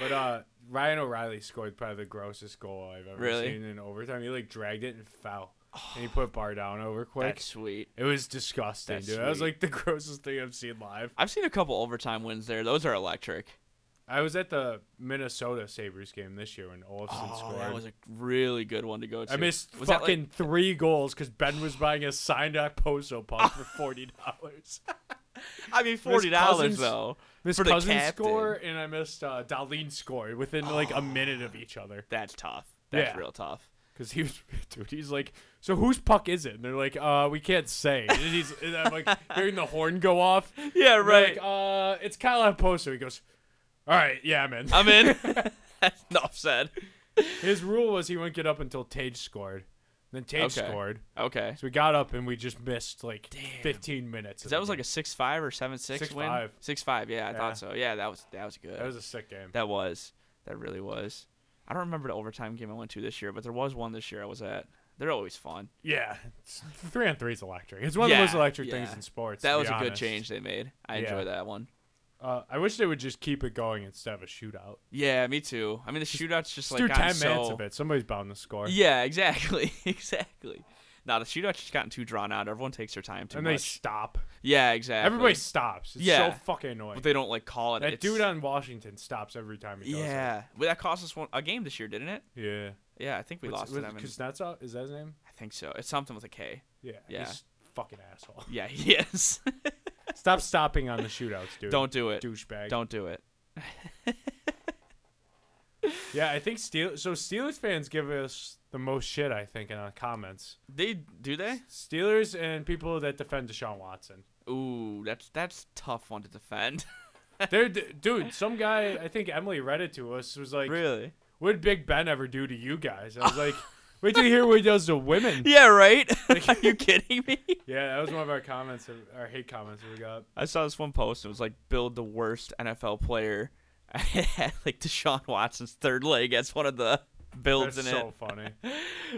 Speaker 1: But uh, Ryan O'Reilly scored probably the grossest goal I've ever
Speaker 2: Really?
Speaker 1: seen in overtime. He like dragged it and fell. And he put bar down over quick.
Speaker 2: That's sweet.
Speaker 1: It was disgusting,
Speaker 2: That's
Speaker 1: dude. That was like the grossest thing I've seen live.
Speaker 2: I've seen a couple overtime wins there. Those are electric.
Speaker 1: I was at the Minnesota Sabres game this year when Olofsson
Speaker 2: Oh,
Speaker 1: scored.
Speaker 2: that was a really good one to go to.
Speaker 1: I missed
Speaker 2: Was that, like-
Speaker 1: fucking three goals because Ben was buying a signed Okposo puck for forty dollars.
Speaker 2: I mean, forty dollars though.
Speaker 1: Miss
Speaker 2: For the
Speaker 1: Cousins
Speaker 2: captain.
Speaker 1: score and I missed uh, Dahlin score within like a minute of each other
Speaker 2: That's tough. That's
Speaker 1: Yeah.
Speaker 2: real tough.
Speaker 1: Because he was dude. He's like, so whose puck is it? And they're like, uh, we can't say. And he's and I'm like hearing the horn go off.
Speaker 2: Yeah,
Speaker 1: right. Like, uh, it's Kyle Okposo. He goes, all right, yeah, man.
Speaker 2: I'm in. That's enough said.
Speaker 1: His rule was he wouldn't get up until Tage scored. Then Tage
Speaker 2: Okay.
Speaker 1: scored.
Speaker 2: Okay.
Speaker 1: So we got up and we just missed like
Speaker 2: Damn.
Speaker 1: 15 minutes.
Speaker 2: 'Cause
Speaker 1: of
Speaker 2: that
Speaker 1: the
Speaker 2: was like a six five or seven six win.
Speaker 1: five.
Speaker 2: Six five. Yeah, I
Speaker 1: Yeah.
Speaker 2: thought so. Yeah, that was that was good.
Speaker 1: that was a sick game.
Speaker 2: That was. That really was. I don't remember the overtime game I went to this year, but there was one this year I was at. They're always fun.
Speaker 1: Yeah, three on three is electric. It's one of the most
Speaker 2: Yeah,
Speaker 1: electric things in sports.
Speaker 2: That was a good change they made. I
Speaker 1: Yeah.
Speaker 2: enjoy that one.
Speaker 1: Uh, I wish they would just keep it going instead of a shootout.
Speaker 2: Yeah, me too. I mean, the shootouts just
Speaker 1: Just
Speaker 2: like
Speaker 1: do 10 minutes
Speaker 2: so-
Speaker 1: of it. Somebody's bound to score.
Speaker 2: Yeah, exactly, exactly. Now the shootout's just gotten too drawn out. Everyone takes their time too
Speaker 1: and they stop.
Speaker 2: yeah, exactly.
Speaker 1: Everybody stops. It's
Speaker 2: Yeah.
Speaker 1: so fucking annoying.
Speaker 2: but they don't like call it.
Speaker 1: that
Speaker 2: it's-
Speaker 1: dude on Washington stops every time he does
Speaker 2: Yeah, well, that cost us one a game this year, didn't it?
Speaker 1: it. Yeah.
Speaker 2: Yeah, I think we lost to them. in-
Speaker 1: Kuznetsov? Is that his name?
Speaker 2: I think so. It's something with a K.
Speaker 1: Yeah.
Speaker 2: Yeah.
Speaker 1: He's fucking asshole.
Speaker 2: Yeah, he is.
Speaker 1: Stop stopping on the shootouts, dude.
Speaker 2: don't do it.
Speaker 1: douchebag.
Speaker 2: Don't do it.
Speaker 1: Yeah, I think Steel. So Steelers fans give us the most shit. I think in the comments.
Speaker 2: They do they?
Speaker 1: Steelers and people that defend Deshaun Watson.
Speaker 2: Ooh, that's that's tough one to defend.
Speaker 1: They're dude. Some guy, I think Emily read it to us. Was like,
Speaker 2: really?
Speaker 1: "What did Big Ben ever do to you guys?" I was like, "Wait till you hear what he does to women."
Speaker 2: Yeah, right. Are you kidding me?
Speaker 1: Yeah, that was one of our comments, our hate comments we got.
Speaker 2: I saw this one post. It was like build the worst NFL player. It had like Deshaun Watson's third leg as one of the builds
Speaker 1: That's
Speaker 2: in
Speaker 1: so funny.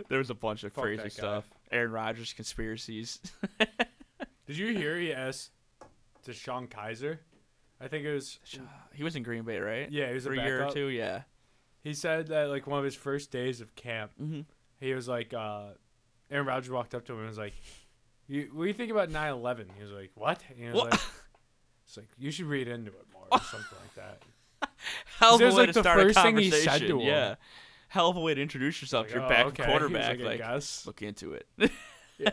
Speaker 2: There was a bunch of
Speaker 1: Fuck
Speaker 2: crazy stuff. Aaron Rodgers conspiracies.
Speaker 1: Did you hear he asked DeShone Kizer? I think it was.
Speaker 2: he was in Green Bay, right?
Speaker 1: Yeah, he was
Speaker 2: For
Speaker 1: a
Speaker 2: a year or two. Yeah.
Speaker 1: He said that like one of his first days of camp,
Speaker 2: Mm-hmm.
Speaker 1: he was like, uh, Aaron Rodgers walked up to him and was like, you, "What do you think about 9/11?" He was like, "What?" And he was
Speaker 2: What?
Speaker 1: like, "It's like you should read into it more or something like that."
Speaker 2: Hell of a way
Speaker 1: like,
Speaker 2: to
Speaker 1: the
Speaker 2: start a
Speaker 1: first thing he
Speaker 2: conversation.
Speaker 1: said to him.
Speaker 2: Yeah. Hell of a way to introduce yourself to
Speaker 1: Like,
Speaker 2: your
Speaker 1: "Oh,
Speaker 2: back
Speaker 1: okay."
Speaker 2: Quarterback.
Speaker 1: like,
Speaker 2: Like, look into it.
Speaker 1: Yeah.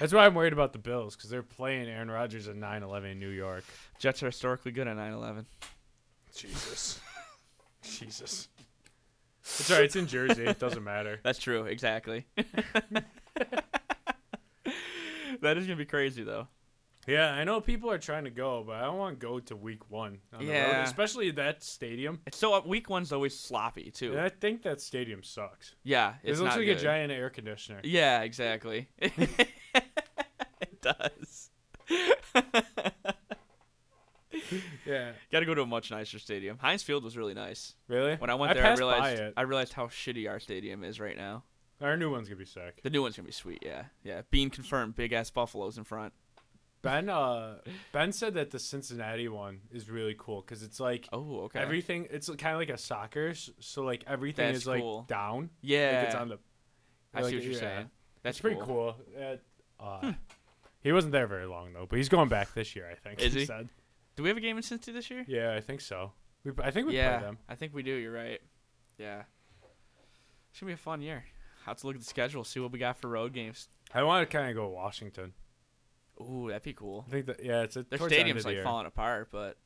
Speaker 1: That's why I'm worried about the Bills because they're playing Aaron Rodgers at 9/11 in New York.
Speaker 2: Jets are historically good at 9/11.
Speaker 1: Jesus. Jesus. It's alright. It's in Jersey. It doesn't matter.
Speaker 2: That's true. Exactly. that is gonna be crazy though.
Speaker 1: Yeah, I know people are trying to go, but I don't want to go to week one. On the road,
Speaker 2: Yeah.
Speaker 1: especially that stadium.
Speaker 2: It's so uh, week one's always sloppy too.
Speaker 1: And I think that stadium sucks.
Speaker 2: Yeah,
Speaker 1: It looks
Speaker 2: not
Speaker 1: like
Speaker 2: good.
Speaker 1: a giant air conditioner.
Speaker 2: Yeah, exactly. it does.
Speaker 1: Yeah.
Speaker 2: Got to go to a much nicer stadium. Heinz Field was really nice.
Speaker 1: Really?
Speaker 2: When I went
Speaker 1: I
Speaker 2: there, I
Speaker 1: passed
Speaker 2: realized. I realized how shitty our stadium is right now.
Speaker 1: Our new one's gonna be sick.
Speaker 2: The new one's gonna be sweet. Yeah, yeah. Being confirmed. Big ass buffaloes in front.
Speaker 1: Ben, uh, Ben said that the Cincinnati one is really cool because it's like
Speaker 2: Oh, okay.
Speaker 1: everything. It's kind of like a soccer, so like everything
Speaker 2: That's
Speaker 1: is like
Speaker 2: cool.
Speaker 1: down.
Speaker 2: yeah,
Speaker 1: Like it's on the.
Speaker 2: I
Speaker 1: like,
Speaker 2: see what you're
Speaker 1: yeah.
Speaker 2: saying. That's
Speaker 1: It's pretty cool. Uh, uh, He wasn't there very long though, but he's going back this year. I think.
Speaker 2: Is he?
Speaker 1: Said.
Speaker 2: Do we have a game in Cincy this year?
Speaker 1: Yeah, I think so. We, I think we
Speaker 2: yeah,
Speaker 1: play them.
Speaker 2: I think we do. You're right. Yeah, it's gonna be a fun year. Have to look at the schedule, see what we got for road games.
Speaker 1: I want to kind of go Washington.
Speaker 2: Ooh, that'd be cool.
Speaker 1: I think that yeah, it's a,
Speaker 2: Their
Speaker 1: towards the end
Speaker 2: stadium's
Speaker 1: the
Speaker 2: like
Speaker 1: year.
Speaker 2: falling apart, but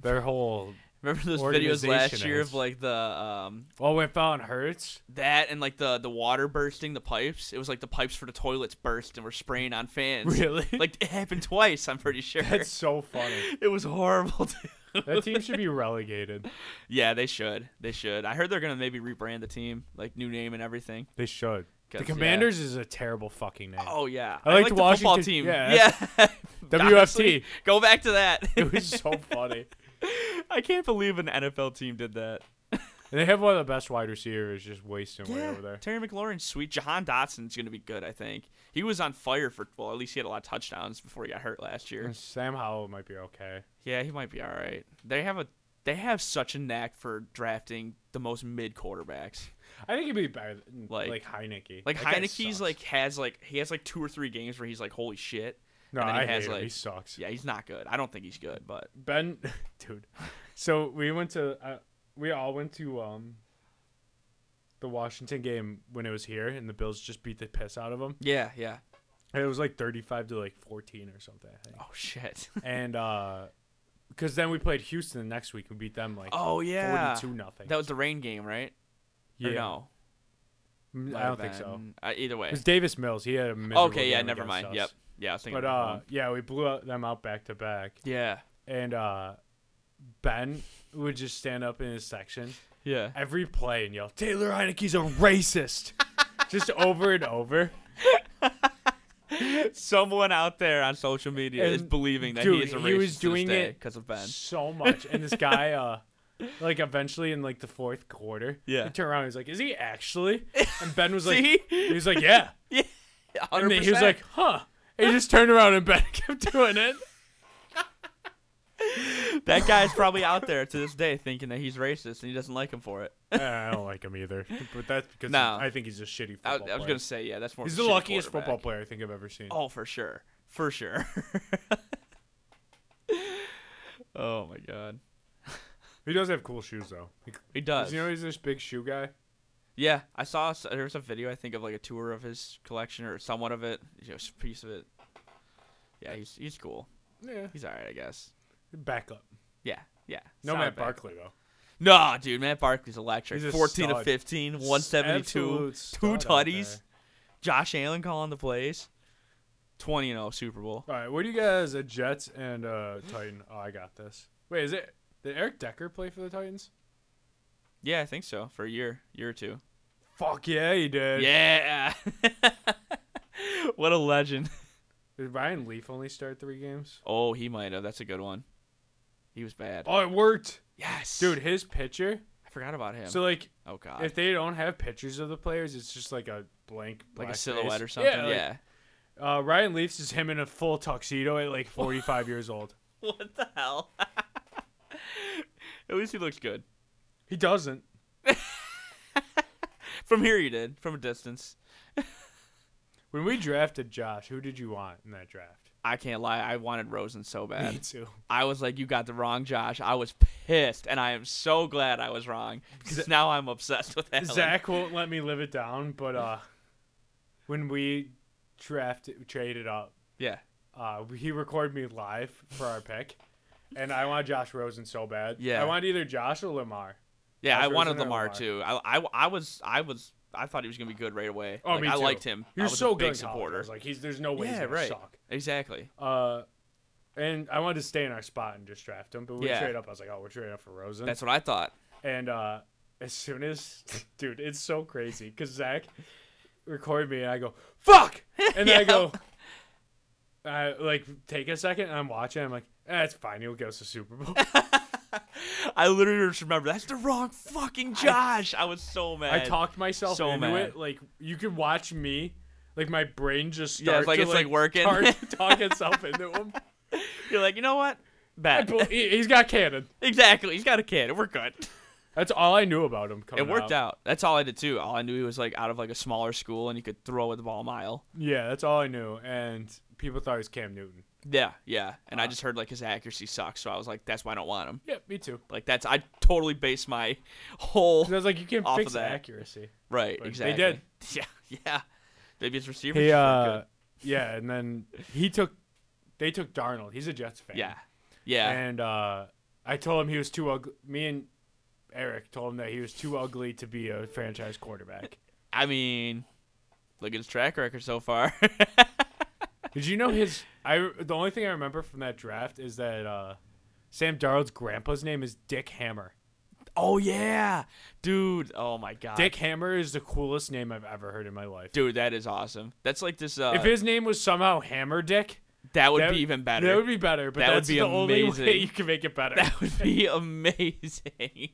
Speaker 1: Their whole
Speaker 2: remember those videos last year
Speaker 1: is.
Speaker 2: of like the um
Speaker 1: oh, when Fallon hurts.
Speaker 2: that and like the the water bursting the pipes. It was like the pipes for the toilets burst and were spraying on fans.
Speaker 1: Really?
Speaker 2: Like it happened twice. I'm pretty sure.
Speaker 1: That's so funny.
Speaker 2: it was horrible. Dude.
Speaker 1: that team should be relegated.
Speaker 2: Yeah, they should. They should. I heard they're gonna maybe rebrand the team, like new name and everything.
Speaker 1: They should. The
Speaker 2: 'Cause, yeah.
Speaker 1: Commanders is a terrible fucking name.
Speaker 2: Oh yeah,
Speaker 1: I like
Speaker 2: the
Speaker 1: Washington-
Speaker 2: team.
Speaker 1: yeah,
Speaker 2: yeah.
Speaker 1: WFT.
Speaker 2: Honestly, go back to that.
Speaker 1: It was so funny.
Speaker 2: I can't believe an NFL team did that.
Speaker 1: And they have one of the best wide receivers just wasting away over there.
Speaker 2: Terry McLaurin, sweet. Jahan Dotson's gonna be good. I think he was on fire for. Well, at least he had a lot of touchdowns before he got hurt last year.
Speaker 1: And Sam Howell might be okay.
Speaker 2: Yeah, he might be all right. They have a They have such a knack for drafting the most mid quarterbacks.
Speaker 1: I think he'd be better than
Speaker 2: Like-
Speaker 1: like, Heinicke.
Speaker 2: Like
Speaker 1: That Heinicke's
Speaker 2: like has like he has like two or three games where he's like holy shit.
Speaker 1: no,
Speaker 2: and then he
Speaker 1: I
Speaker 2: has,
Speaker 1: hate him.
Speaker 2: like-
Speaker 1: He sucks.
Speaker 2: Yeah, he's not good. I don't think he's good, but
Speaker 1: Ben, dude. So we went to uh, we all went to um the Washington game when it was here, and the Bills just beat the piss out of them.
Speaker 2: yeah, yeah.
Speaker 1: And it was like thirty-five to like fourteen or something, I think.
Speaker 2: Oh shit.
Speaker 1: And uh, because then we played Houston the next week, and beat them like
Speaker 2: oh yeah.
Speaker 1: forty-two nothing.
Speaker 2: That was the rain game, right? Or
Speaker 1: yeah.
Speaker 2: no.
Speaker 1: Mm,
Speaker 2: Might
Speaker 1: I don't think so.
Speaker 2: Uh, either way.
Speaker 1: It was Davis Mills. He had a
Speaker 2: Okay, yeah, never mind.
Speaker 1: us.
Speaker 2: Yep. Yeah, I thinking
Speaker 1: But uh, yeah, we blew out- them out back to back,
Speaker 2: Yeah.
Speaker 1: and uh, Ben would just stand up in his section
Speaker 2: Yeah.
Speaker 1: every play and yell, "Taylor Heinicke's a racist," just over and over.
Speaker 2: Someone out there on social media is believing that
Speaker 1: dude,
Speaker 2: he is a racist
Speaker 1: he was doing it
Speaker 2: because of Ben.
Speaker 1: so much, and this guy, uh, like eventually in like the fourth quarter,
Speaker 2: Yeah.
Speaker 1: he turned around, he's like, "Is he actually?" And Ben was like? "He was like, yeah,"
Speaker 2: Yeah.
Speaker 1: and then he was like, "Huh." And he just turned around and Ben kept doing it.
Speaker 2: that guy's probably out there to this day thinking that he's racist and he doesn't like him for it.
Speaker 1: Uh, I don't like him either, but that's because
Speaker 2: No.
Speaker 1: I think he's a shitty
Speaker 2: I,
Speaker 1: football
Speaker 2: I was
Speaker 1: player.
Speaker 2: gonna say yeah, that's more.
Speaker 1: He's the luckiest football player I think I've ever seen.
Speaker 2: Oh, for sure, for sure. oh my god,
Speaker 1: He does have cool shoes though. He,
Speaker 2: he does.
Speaker 1: You know he's this big shoe guy.
Speaker 2: yeah, I saw s- there was a video I think of like a tour of his collection or somewhat of it, you know, a piece of it. Yeah, he's he's cool.
Speaker 1: Yeah,
Speaker 2: He's all right, I guess.
Speaker 1: Backup.
Speaker 2: Yeah, yeah.
Speaker 1: No Matt. Barkley though.
Speaker 2: No, dude, Matt Barkley's electric.
Speaker 1: He's a
Speaker 2: 14 to
Speaker 1: stud.
Speaker 2: 15, 172, two tutties. Josh Allen calling the plays. 20 0 Super Bowl.
Speaker 1: All right, what do you guys at Jets and uh, Titan? Oh, I got this. Wait, is it did Eric Decker play for the Titans?
Speaker 2: Yeah, I think so. For a year, year or two.
Speaker 1: Fuck yeah, he did.
Speaker 2: Yeah. what a legend.
Speaker 1: Did Ryan Leaf only start three games?
Speaker 2: Oh, he might have. That's a good one. He was bad.
Speaker 1: Oh, it worked,
Speaker 2: yes.
Speaker 1: dude. His picture.
Speaker 2: I forgot about him.
Speaker 1: So like,
Speaker 2: oh, God.
Speaker 1: if they don't have pictures of the players, it's just like a blank,
Speaker 2: like a silhouette
Speaker 1: face.
Speaker 2: or something.
Speaker 1: Yeah.
Speaker 2: Yeah.
Speaker 1: like, Uh, Ryan Leaf's is him in a full tuxedo at like 45 years old.
Speaker 2: What the hell? At least he looks good.
Speaker 1: He doesn't.
Speaker 2: From here, you did. From a distance.
Speaker 1: When we drafted Josh, who did you want in that draft?
Speaker 2: I can't lie. I wanted Rosen so bad.
Speaker 1: Me too.
Speaker 2: I was like, you got the wrong Josh. I was pissed, and I am so glad I was wrong because now I'm obsessed with Allen.
Speaker 1: Zach won't let me live it down, but uh, when we drafted traded up,
Speaker 2: Yeah.
Speaker 1: uh, he recorded me live for our pick, and I wanted Josh Rosen so bad.
Speaker 2: Yeah.
Speaker 1: I wanted either Josh or Lamar.
Speaker 2: Yeah,
Speaker 1: Josh
Speaker 2: I wanted Lamar,
Speaker 1: Lamar?
Speaker 2: too. I, I, I was I was I thought he was gonna be good right away.
Speaker 1: Oh,
Speaker 2: Like,
Speaker 1: me
Speaker 2: I liked him.
Speaker 1: He was, so
Speaker 2: a
Speaker 1: good.
Speaker 2: big.
Speaker 1: I
Speaker 2: supporter.
Speaker 1: was like, he's there's no way
Speaker 2: Yeah,
Speaker 1: he's gonna
Speaker 2: right.
Speaker 1: suck.
Speaker 2: Exactly.
Speaker 1: Uh, and I wanted to stay in our spot and just draft him, but we
Speaker 2: Yeah.
Speaker 1: trade up. I was like, oh, we're trading up for Rosen.
Speaker 2: That's what I thought.
Speaker 1: And uh, as soon as, dude, it's so crazy because Zach recorded me and I go, fuck! And then I go, I like take a second and I'm watching. I'm like, it's fine. He'll get us a Super Bowl.
Speaker 2: I literally just remember that's the wrong fucking Josh. I, was so mad.
Speaker 1: I talked myself
Speaker 2: so
Speaker 1: into
Speaker 2: mad.
Speaker 1: it. Like, you could watch me, like, my brain just
Speaker 2: Yeah, it's like
Speaker 1: to,
Speaker 2: it's, like, working.
Speaker 1: to talk itself into him.
Speaker 2: You're like, you know what? Bad.
Speaker 1: he- He's got cannon.
Speaker 2: exactly. He's got a cannon. We're good.
Speaker 1: That's all I knew about him coming
Speaker 2: It worked out. That's all I did too. All I knew he was like out of like a smaller school and he could throw with the ball a mile.
Speaker 1: Yeah, that's all I knew. And people thought he was Cam Newton.
Speaker 2: Yeah, yeah. And I
Speaker 1: Uh.
Speaker 2: just heard like his accuracy sucks, so I was like, that's why I don't want him.
Speaker 1: Yeah, me too.
Speaker 2: Like that's I totally base my whole.
Speaker 1: I was like, you can't
Speaker 2: Off
Speaker 1: fix
Speaker 2: of that.
Speaker 1: accuracy.
Speaker 2: right.
Speaker 1: But they did.
Speaker 2: Yeah, yeah. Maybe his receivers.
Speaker 1: He, uh,
Speaker 2: good.
Speaker 1: yeah, and then he took, they took Darnold. He's a Jets fan.
Speaker 2: yeah, yeah.
Speaker 1: And uh, I told him he was too ugly. Me and Eric told him that he was too ugly to be a franchise quarterback.
Speaker 2: I mean, look at his track record so far.
Speaker 1: Did you know his? I the only thing I remember from that draft is that uh, Sam Darnold's grandpa's name is Dick Hammer.
Speaker 2: oh yeah, dude. Oh my god.
Speaker 1: Dick Hammer is the coolest name I've ever heard in my life.
Speaker 2: Dude, that is awesome. That's like this. Uh,
Speaker 1: if his name was somehow Hammer Dick,
Speaker 2: that would
Speaker 1: that-
Speaker 2: be even better.
Speaker 1: that would be better. But
Speaker 2: That would be
Speaker 1: the only way
Speaker 2: amazing.
Speaker 1: you can make it better.
Speaker 2: That would be amazing.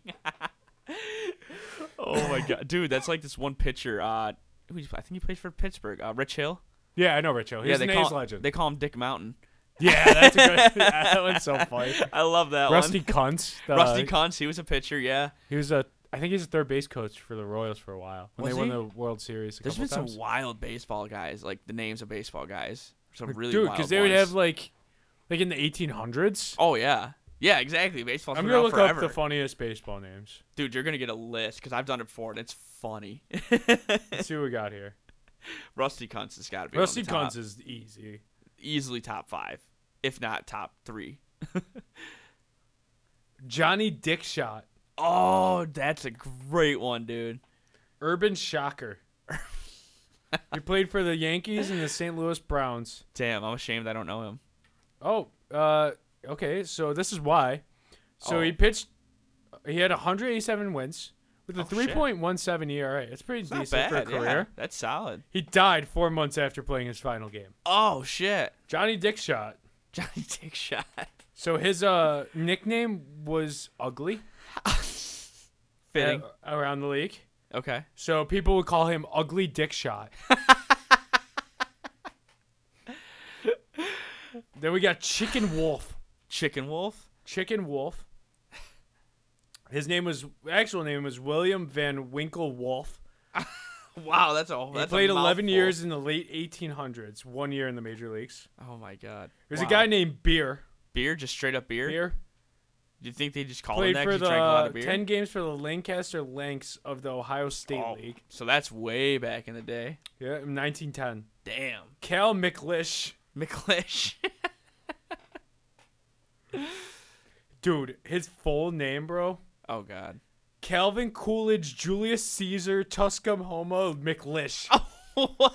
Speaker 2: oh my god, dude, that's like this one pitcher. Uh, I think he plays for Pittsburgh. Uh, Rich Hill.
Speaker 1: Yeah, I know Rich Hill. He's
Speaker 2: yeah,
Speaker 1: an
Speaker 2: they
Speaker 1: A's
Speaker 2: call
Speaker 1: legend.
Speaker 2: they call him Dick Mountain,
Speaker 1: Yeah, that's a good. yeah, that one's so funny.
Speaker 2: I love that
Speaker 1: Rusty
Speaker 2: one.
Speaker 1: Kuntz. the-
Speaker 2: Rusty Kuntz, he was a pitcher, yeah.
Speaker 1: He was a. I think he's a third base coach for the Royals for a while when
Speaker 2: Was
Speaker 1: they won the World Series. A
Speaker 2: There's
Speaker 1: couple
Speaker 2: been
Speaker 1: times.
Speaker 2: some wild baseball guys, like the names of baseball guys. Some really
Speaker 1: Dude, because they would have like, like in the 1800s.
Speaker 2: Oh yeah, yeah, exactly. Baseball's
Speaker 1: I'm gonna look
Speaker 2: forever.
Speaker 1: up the funniest baseball names.
Speaker 2: Dude, you're gonna get a list because I've done it before and it's funny.
Speaker 1: Let's see what we got here.
Speaker 2: Rusty Kuntz has got to be
Speaker 1: Rusty
Speaker 2: on the top.
Speaker 1: Kuntz is easy.
Speaker 2: easily top five, if not top three.
Speaker 1: Johnny Dickshot,
Speaker 2: Oh, that's a great one, dude.
Speaker 1: Urban Shocker. he played for the Yankees and the St. Louis Browns.
Speaker 2: Damn, I'm ashamed I don't know him.
Speaker 1: Oh, uh, okay. So this is why. So
Speaker 2: Oh.
Speaker 1: he pitched. He had 187 wins with a
Speaker 2: Oh,
Speaker 1: 3.17 ERA. It's pretty
Speaker 2: It's
Speaker 1: decent for a career.
Speaker 2: Yeah, that's solid.
Speaker 1: He died four months after playing his final game.
Speaker 2: Oh shit,
Speaker 1: Johnny Dickshot.
Speaker 2: Johnny Dickshot.
Speaker 1: So his uh nickname was Ugly
Speaker 2: Fitting.
Speaker 1: uh, around the league.
Speaker 2: okay.
Speaker 1: So people would call him Ugly Dickshot. then we got Chicken Wolf.
Speaker 2: Chicken Wolf.
Speaker 1: Chicken Wolf. His name was actual name was William Van Winkle Wolf.
Speaker 2: Wow, that's a
Speaker 1: He played 11 years in the late 1800s, one year in the major leagues.
Speaker 2: Oh my god.
Speaker 1: There's
Speaker 2: Wow.
Speaker 1: a guy named Beer.
Speaker 2: Beer, just straight up beer.
Speaker 1: Beer
Speaker 2: Do you think they just called
Speaker 1: played
Speaker 2: him that
Speaker 1: for
Speaker 2: 'cause he drank a lot of
Speaker 1: the
Speaker 2: beer?
Speaker 1: 10 games for the Lancaster Lanks of the Ohio State
Speaker 2: Oh,
Speaker 1: League.
Speaker 2: So that's way back in the day.
Speaker 1: Yeah, 1910.
Speaker 2: Damn.
Speaker 1: Cal McLish.
Speaker 2: McClish.
Speaker 1: Dude, his full name, bro.
Speaker 2: Oh god.
Speaker 1: Calvin Coolidge Julius Caesar Tuscahoma McLish.
Speaker 2: What?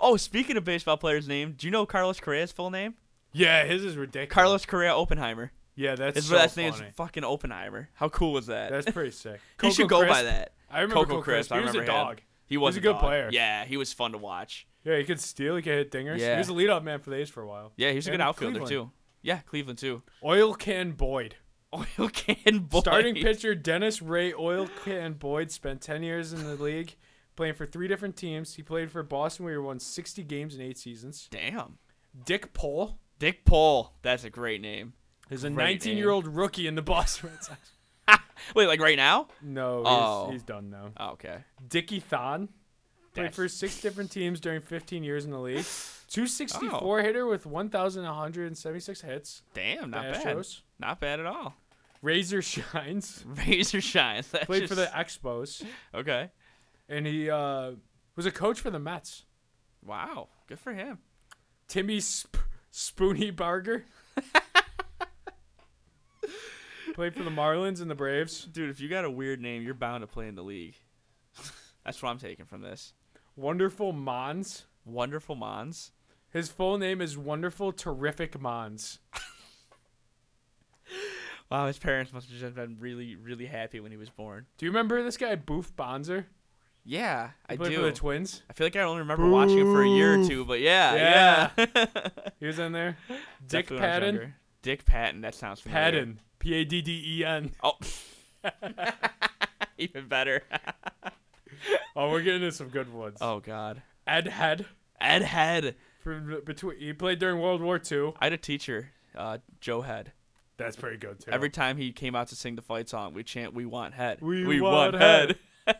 Speaker 2: oh, speaking of baseball players' name, do you know Carlos Correa's full name?
Speaker 1: Yeah, his is ridiculous.
Speaker 2: Carlos Correa Oppenheimer.
Speaker 1: Yeah, that's
Speaker 2: His
Speaker 1: so
Speaker 2: last name is fucking Oppenheimer. How cool was that?
Speaker 1: That's pretty sick.
Speaker 2: he should
Speaker 1: Coco
Speaker 2: go by that.
Speaker 1: I remember
Speaker 2: Coco
Speaker 1: Coco
Speaker 2: Crisp,
Speaker 1: Crisp.
Speaker 2: I
Speaker 1: He was a
Speaker 2: remember him.
Speaker 1: dog.
Speaker 2: He was
Speaker 1: a good
Speaker 2: dog.
Speaker 1: player.
Speaker 2: Yeah, he was fun to watch.
Speaker 1: Yeah, he could steal. He could hit dingers.
Speaker 2: Yeah.
Speaker 1: He was a leadoff man for the A's for a while.
Speaker 2: Yeah, he was a good outfielder
Speaker 1: Cleveland.
Speaker 2: too. Yeah, Cleveland too.
Speaker 1: Oil Can Boyd.
Speaker 2: Oil can boy.
Speaker 1: Starting pitcher Dennis Ray Oil Can Boyd spent 10 years in the league, playing for three different teams. He played for Boston, where he won 60 games in eight seasons.
Speaker 2: Damn.
Speaker 1: Dick Pole
Speaker 2: Dick Pole. That's a great name.
Speaker 1: is a 19 year old rookie in the Boston Red Sox.
Speaker 2: Wait, like right now?
Speaker 1: No, he's,
Speaker 2: Oh.
Speaker 1: he's done now.
Speaker 2: Oh, okay.
Speaker 1: Dickie Thon played for six different teams during 15 years in the league.
Speaker 2: Oh.
Speaker 1: 264 hitter with 1,176 hits.
Speaker 2: Damn, not bad. Not bad at all.
Speaker 1: Razor Shines
Speaker 2: Razor shines. That's
Speaker 1: played for the Expos,
Speaker 2: Okay.
Speaker 1: and he uh, was a coach for the Mets.
Speaker 2: Wow. Good for him.
Speaker 1: Timmy Sp- Spooneybarger played for the Marlins and the Braves.
Speaker 2: Dude, if you got a weird name, you're bound to play in the league. That's what I'm taking from this.
Speaker 1: Wonderful Monds.
Speaker 2: Wonderful Monds.
Speaker 1: His full name is Wonderful Terrific Monds.
Speaker 2: Wow, his parents must have just been really, really happy when he was born.
Speaker 1: Do you remember this guy, Boof Bonser?
Speaker 2: Yeah,
Speaker 1: He
Speaker 2: I
Speaker 1: played
Speaker 2: do.
Speaker 1: for the Twins.
Speaker 2: I feel like I only remember watching him for a year or two, but yeah, yeah.
Speaker 1: He was in there. Dick
Speaker 2: Definitely when I was Padden. Dick Padden. That sounds familiar.
Speaker 1: Padden. P A D D E N.
Speaker 2: Oh. Even better.
Speaker 1: Oh, we're getting into some good ones.
Speaker 2: oh God.
Speaker 1: Ed Head.
Speaker 2: Ed Head.
Speaker 1: From between, he played during World War II.
Speaker 2: I had a teacher, uh, Joe Head.
Speaker 1: That's pretty good too.
Speaker 2: Every time he came out to sing the fight song, we chant, "We want head.
Speaker 1: We
Speaker 2: want,
Speaker 1: want
Speaker 2: head."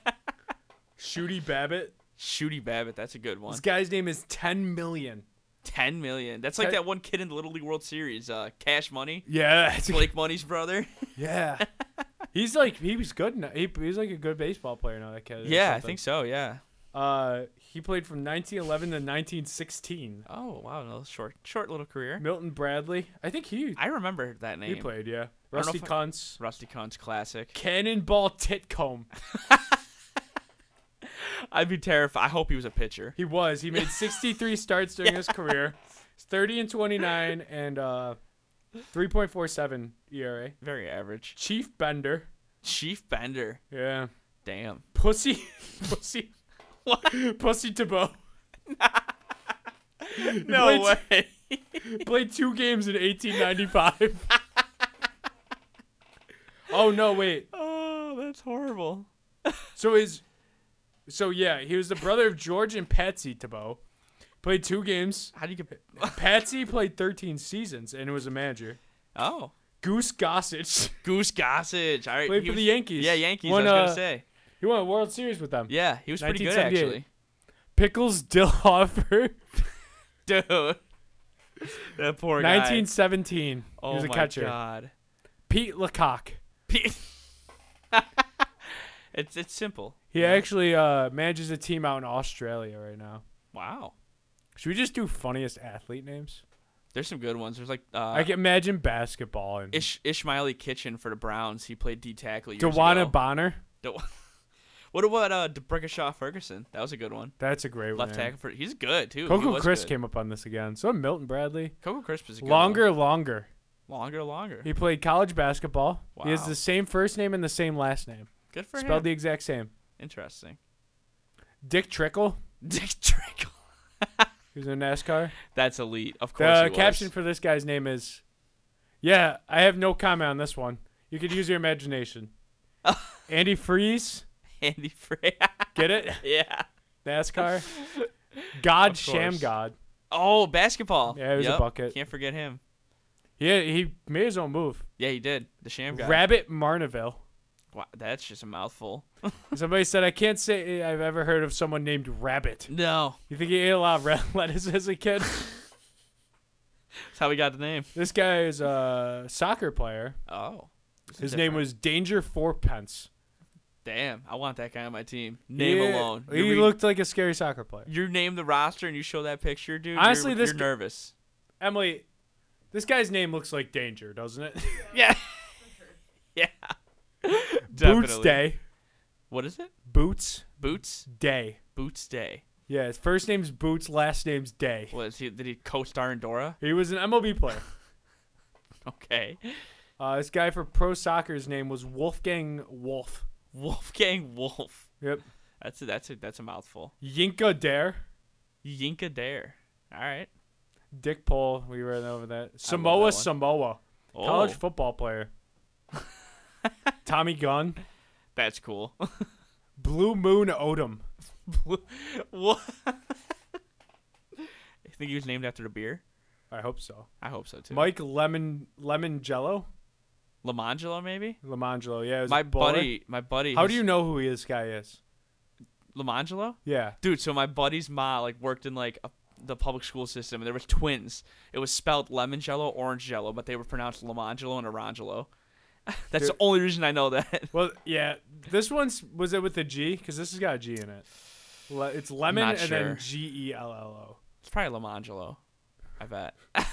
Speaker 1: Shooty Babbitt.
Speaker 2: Shooty Babbitt. That's a good one.
Speaker 1: This guy's name is 10 million.
Speaker 2: Ten million. That's like
Speaker 1: Ten-
Speaker 2: that one kid in the Little League World Series, uh, Cash Money,
Speaker 1: Yeah, that's
Speaker 2: Blake Money's brother.
Speaker 1: yeah. He's like he was good. Now. He, he's like a good baseball player now. That kid.
Speaker 2: yeah, I think so. Yeah.
Speaker 1: Uh, he played from 1911 to 1916.
Speaker 2: Oh wow, no, short, short little career.
Speaker 1: Milton Bradley. I think he
Speaker 2: I remember that name.
Speaker 1: he played. Yeah.
Speaker 2: I don't know
Speaker 1: Rusty Kuntz.
Speaker 2: Rusty Cunt's classic.
Speaker 1: Cannonball Titcomb.
Speaker 2: I'd be terrified. I hope he was a pitcher.
Speaker 1: He was. He made 63 starts during his career. He's 30 and 29 and uh 3.47 ERA.
Speaker 2: Very average.
Speaker 1: Chief Bender.
Speaker 2: Chief Bender.
Speaker 1: Yeah.
Speaker 2: Damn.
Speaker 1: Pussy. Pussy.
Speaker 2: What?
Speaker 1: Pussy Tebeau.
Speaker 2: No
Speaker 1: played-
Speaker 2: way.
Speaker 1: Played two games in 1895. oh no, wait.
Speaker 2: oh, that's horrible.
Speaker 1: So his, so yeah, he was the brother of George and Patsy Tebeau. Played two games.
Speaker 2: How do you get?
Speaker 1: Patsy played 13 seasons and was a manager.
Speaker 2: Oh,
Speaker 1: Goose Gossage.
Speaker 2: Goose Gossage. All right,
Speaker 1: Played for
Speaker 2: was-
Speaker 1: the Yankees.
Speaker 2: Yeah, Yankees.
Speaker 1: Won,
Speaker 2: I was gonna
Speaker 1: uh,
Speaker 2: say.
Speaker 1: He won a World Series with them.
Speaker 2: Yeah, he was pretty good actually.
Speaker 1: Pickles Dillhoefer.
Speaker 2: Dude, that poor guy.
Speaker 1: 1917.
Speaker 2: Oh
Speaker 1: he was a
Speaker 2: my
Speaker 1: catcher.
Speaker 2: god.
Speaker 1: Pete Lecoq.
Speaker 2: Pete- it's it's simple.
Speaker 1: He
Speaker 2: Yeah.
Speaker 1: actually uh, manages a team out in Australia right now.
Speaker 2: Wow.
Speaker 1: Should we just do funniest athlete names?
Speaker 2: There's some good ones. There's like uh,
Speaker 1: I can imagine basketball and
Speaker 2: Ish Ishmaeli Kitchen for the Browns. He played D tackle years
Speaker 1: Dewana
Speaker 2: ago.
Speaker 1: Bonner.
Speaker 2: De- what about uh DeBrickashaw Ferguson? That was a good one.
Speaker 1: That's a great one.
Speaker 2: Left tackle for he's good too.
Speaker 1: Coco Chris
Speaker 2: good.
Speaker 1: came up on this again. So Milton Bradley.
Speaker 2: Coco Crisp is a good
Speaker 1: Longer, longer.
Speaker 2: one. longer, longer.
Speaker 1: He played college basketball. Wow. He has the same first name and the same last name.
Speaker 2: Good for
Speaker 1: Spelled
Speaker 2: him.
Speaker 1: Spelled the exact same.
Speaker 2: Interesting.
Speaker 1: Dick Trickle.
Speaker 2: Dick Trickle.
Speaker 1: Who's in NASCAR.
Speaker 2: That's elite. Of course.
Speaker 1: The
Speaker 2: he was.
Speaker 1: caption for this guy's name is, "Yeah, I have no comment on this one. You could use your imagination." Andy Freeze,
Speaker 2: Andy Frey.
Speaker 1: get it?
Speaker 2: yeah.
Speaker 1: NASCAR. God Sham. God.
Speaker 2: Oh, basketball.
Speaker 1: Yeah, he was a bucket.
Speaker 2: Can't forget him.
Speaker 1: Yeah, he made his own move.
Speaker 2: Yeah, he did. The sham guy.
Speaker 1: Rabbit Maranville.
Speaker 2: Wow, that's just a mouthful.
Speaker 1: Somebody said I can't say I've ever heard of someone named Rabbit.
Speaker 2: no.
Speaker 1: You think he ate a lot of red lettuce as a kid?
Speaker 2: That's how we got the name.
Speaker 1: this guy is a soccer player.
Speaker 2: Oh.
Speaker 1: His name was Danger Fourpence.
Speaker 2: Damn, I want that guy on my team. Name
Speaker 1: Yeah,
Speaker 2: alone.
Speaker 1: He
Speaker 2: re-
Speaker 1: looked like a scary soccer player.
Speaker 2: You name the roster and you show that picture, dude.
Speaker 1: Honestly,
Speaker 2: you're,
Speaker 1: this
Speaker 2: you're
Speaker 1: g-
Speaker 2: nervous.
Speaker 1: Emily, this guy's name looks like Danger, doesn't it?
Speaker 2: Yeah. yeah.
Speaker 1: Boots Day.
Speaker 2: What is it?
Speaker 1: Boots
Speaker 2: Boots.
Speaker 1: Day.
Speaker 2: Boots Day.
Speaker 1: Yeah, his first name's Boots, last name's Day.
Speaker 2: Was he? Did he co-star in Dora?
Speaker 1: He was an MLB player.
Speaker 2: Okay.
Speaker 1: Uh, this guy for pro soccer's name was Wolfgang Wolf.
Speaker 2: Wolfgang Wolf.
Speaker 1: Yep.
Speaker 2: That's a, that's a, that's a mouthful.
Speaker 1: Yinka Dare.
Speaker 2: Yinka Dare. All right.
Speaker 1: Dick Pole. We read over that. Samoa
Speaker 2: one.
Speaker 1: Samoa.
Speaker 2: Oh,
Speaker 1: College football player. Tommy Gunn.
Speaker 2: that's cool.
Speaker 1: Blue Moon Odom.
Speaker 2: what? You think he was named after a beer?
Speaker 1: I hope so.
Speaker 2: I hope so too.
Speaker 1: Mike Lemon Lemon Jello.
Speaker 2: Lamangelo, maybe.
Speaker 1: Lamangelo. Yeah,
Speaker 2: My buddy, my buddy.
Speaker 1: How
Speaker 2: his-
Speaker 1: do you know who this guy is?
Speaker 2: Lamangelo?
Speaker 1: Yeah.
Speaker 2: Dude, so my buddy's ma like worked in like a, the public school system, and there was twins. It was spelled lemon jello, orange jello, but they were pronounced Lamangelo and Arangelo. That's the only reason I know that.
Speaker 1: Well, yeah. This one's was it with a G? Because this has got a G in it. Le- it's lemon and
Speaker 2: sure.
Speaker 1: then G E L L O.
Speaker 2: It's probably Lamangelo. I bet.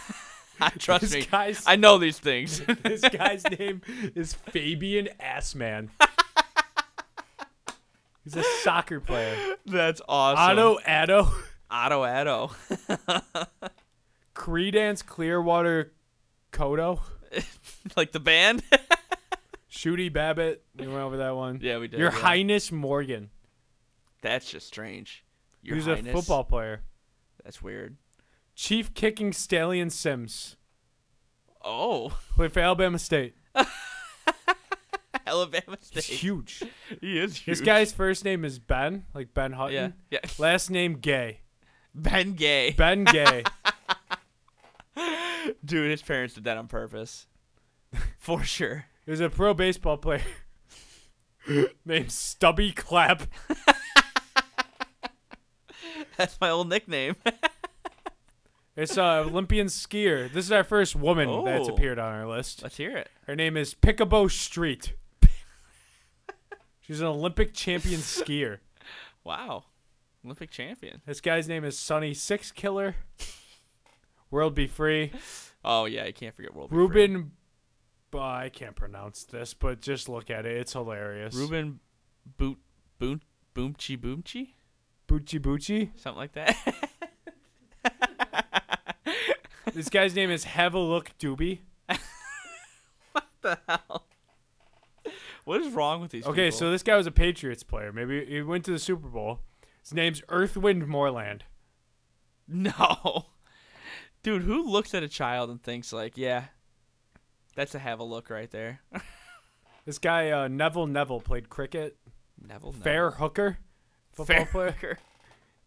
Speaker 2: Trust
Speaker 1: This
Speaker 2: me,
Speaker 1: guy's
Speaker 2: I know these things.
Speaker 1: this guy's name is Fabian Assmann. He's a soccer player.
Speaker 2: That's awesome.
Speaker 1: Otto Addo,
Speaker 2: Otto Addo.
Speaker 1: Creedence Clearwater Couto,
Speaker 2: like the band?
Speaker 1: Shooty Babbitt. We went over that one.
Speaker 2: yeah, we did.
Speaker 1: Your
Speaker 2: yeah.
Speaker 1: Highness Morgan.
Speaker 2: That's just strange. Your
Speaker 1: He's
Speaker 2: Highness.
Speaker 1: a football player.
Speaker 2: That's weird.
Speaker 1: Chief Kicking Stallion Sims.
Speaker 2: Oh,
Speaker 1: Played for Alabama State.
Speaker 2: Alabama
Speaker 1: He's
Speaker 2: State.
Speaker 1: huge.
Speaker 2: He is huge.
Speaker 1: This guy's first name is Ben, like Ben
Speaker 2: Yeah,
Speaker 1: Hutton.
Speaker 2: yeah.
Speaker 1: Last name Gay.
Speaker 2: Ben Gay.
Speaker 1: Ben Gay.
Speaker 2: Dude, his parents did that on purpose. For sure.
Speaker 1: He was a pro baseball player named Stubby Clapp.
Speaker 2: That's my old nickname.
Speaker 1: It's a Olympian skier. This is our first woman that's
Speaker 2: Oh.
Speaker 1: appeared on our list.
Speaker 2: Let's hear it.
Speaker 1: Her name is Picabo Street. She's an Olympic champion skier.
Speaker 2: Wow. Olympic champion.
Speaker 1: This guy's name is Sonny Sixkiller. World Be Free.
Speaker 2: Oh yeah, you can't forget World Be Free.
Speaker 1: Ruben. Uh, I can't pronounce this, but just look at it. It's hilarious.
Speaker 2: Ruben Boot Boom Boomchi Boomchi?
Speaker 1: Bucci Bucci.
Speaker 2: Something like that.
Speaker 1: This guy's name is Have a Look Doobie.
Speaker 2: What the hell? What is wrong with these
Speaker 1: Okay,
Speaker 2: people?
Speaker 1: so this guy was a Patriots player. Maybe he went to the Super Bowl. His name's Earthwind Moreland.
Speaker 2: No. Dude, who looks at a child and thinks like, yeah, that's a have a look right there.
Speaker 1: This guy uh, Neville Neville played cricket.
Speaker 2: Neville.
Speaker 1: Fair hooker, football
Speaker 2: Fair
Speaker 1: player.
Speaker 2: hooker.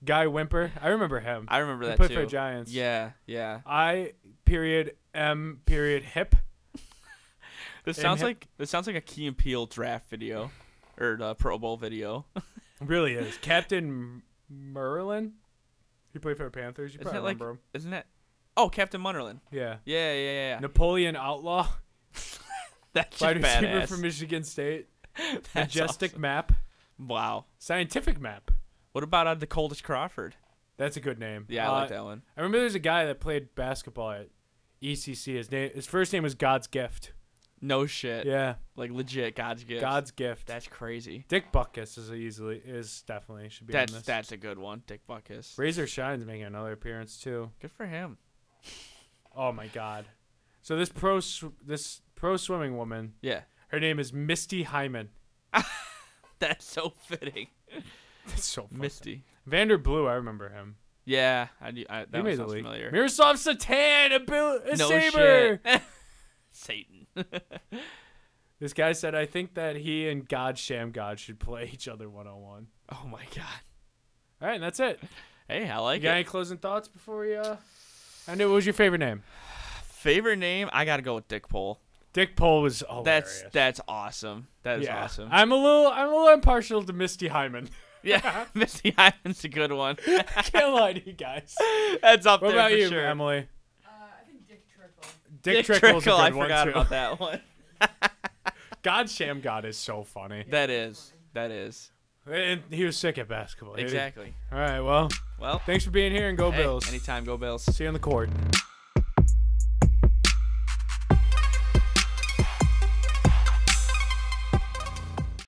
Speaker 1: Guy Whimper. I remember him.
Speaker 2: I remember
Speaker 1: he
Speaker 2: that
Speaker 1: played
Speaker 2: too.
Speaker 1: for Giants.
Speaker 2: Yeah, yeah.
Speaker 1: I period M period hip.
Speaker 2: This sounds
Speaker 1: hip-
Speaker 2: like this sounds like a Key and Peele draft video, or the Pro Bowl video.
Speaker 1: Really is Captain Merlin. He played for the Panthers. You
Speaker 2: Isn't
Speaker 1: probably
Speaker 2: it like?
Speaker 1: remember him.
Speaker 2: Isn't that? Oh, Captain Munnerlyn.
Speaker 1: Yeah.
Speaker 2: Yeah, yeah, yeah. yeah.
Speaker 1: Napoleon Outlaw,
Speaker 2: That's
Speaker 1: wide receiver
Speaker 2: badass.
Speaker 1: from Michigan State.
Speaker 2: That's
Speaker 1: Majestic
Speaker 2: awesome.
Speaker 1: map,
Speaker 2: Wow.
Speaker 1: scientific map.
Speaker 2: What about uh, the Coldest Crawford?
Speaker 1: That's a good name.
Speaker 2: Yeah, I
Speaker 1: Uh,
Speaker 2: like that one.
Speaker 1: I remember there's a guy that played basketball at ECC. His name, his first name was God's Gift.
Speaker 2: No shit.
Speaker 1: Yeah,
Speaker 2: Like legit God's gift.
Speaker 1: God's Gift.
Speaker 2: That's crazy.
Speaker 1: Dick Butkus is easily is definitely should be
Speaker 2: That's
Speaker 1: on this.
Speaker 2: that's a good one. Dick Butkus.
Speaker 1: Razor Shine's making another appearance too.
Speaker 2: Good for him.
Speaker 1: Oh my God! So this pro sw- this pro swimming woman,
Speaker 2: Yeah.
Speaker 1: her name is Misty Hyman.
Speaker 2: That's so fitting.
Speaker 1: That's so funny.
Speaker 2: Misty.
Speaker 1: Vander Blue, I remember him.
Speaker 2: Yeah, I, I
Speaker 1: He
Speaker 2: that
Speaker 1: made the
Speaker 2: sounds
Speaker 1: league.
Speaker 2: familiar.
Speaker 1: Miroslav Satan, a, bill, a
Speaker 2: no
Speaker 1: saber.
Speaker 2: shit. Satan.
Speaker 1: This guy said, "I think that he and God Shammgod should play each other one on one."
Speaker 2: oh my god.
Speaker 1: All right, and that's it.
Speaker 2: Hey, I like You
Speaker 1: got
Speaker 2: it.
Speaker 1: any closing thoughts before we? Uh, I knew. What was your favorite name?
Speaker 2: Favorite name? I gotta go with Dick Pole.
Speaker 1: Dick Pole was hilarious.
Speaker 2: That's that's awesome. That is
Speaker 1: yeah.
Speaker 2: awesome.
Speaker 1: I'm a little. I'm a little impartial to Misty Hyman.
Speaker 2: Yeah, Misty Hyman's a good one.
Speaker 1: Can't lie to you guys.
Speaker 2: That's up
Speaker 1: What
Speaker 2: there
Speaker 1: about
Speaker 2: for
Speaker 1: you,
Speaker 2: sure.
Speaker 1: Emily?
Speaker 3: Uh, I think Dick Trickle.
Speaker 1: Dick,
Speaker 2: Dick
Speaker 1: Trickle's
Speaker 2: Trickle,
Speaker 1: a
Speaker 2: I
Speaker 1: good one
Speaker 2: forgot
Speaker 1: too.
Speaker 2: about that one.
Speaker 1: God Shammgod is so funny,
Speaker 2: That is. That is.
Speaker 1: and he was sick at basketball.
Speaker 2: Exactly.
Speaker 1: All right. Well,
Speaker 2: Well,
Speaker 1: thanks for being here and go
Speaker 2: hey,
Speaker 1: Bills.
Speaker 2: anytime, go Bills.
Speaker 1: See you on the court.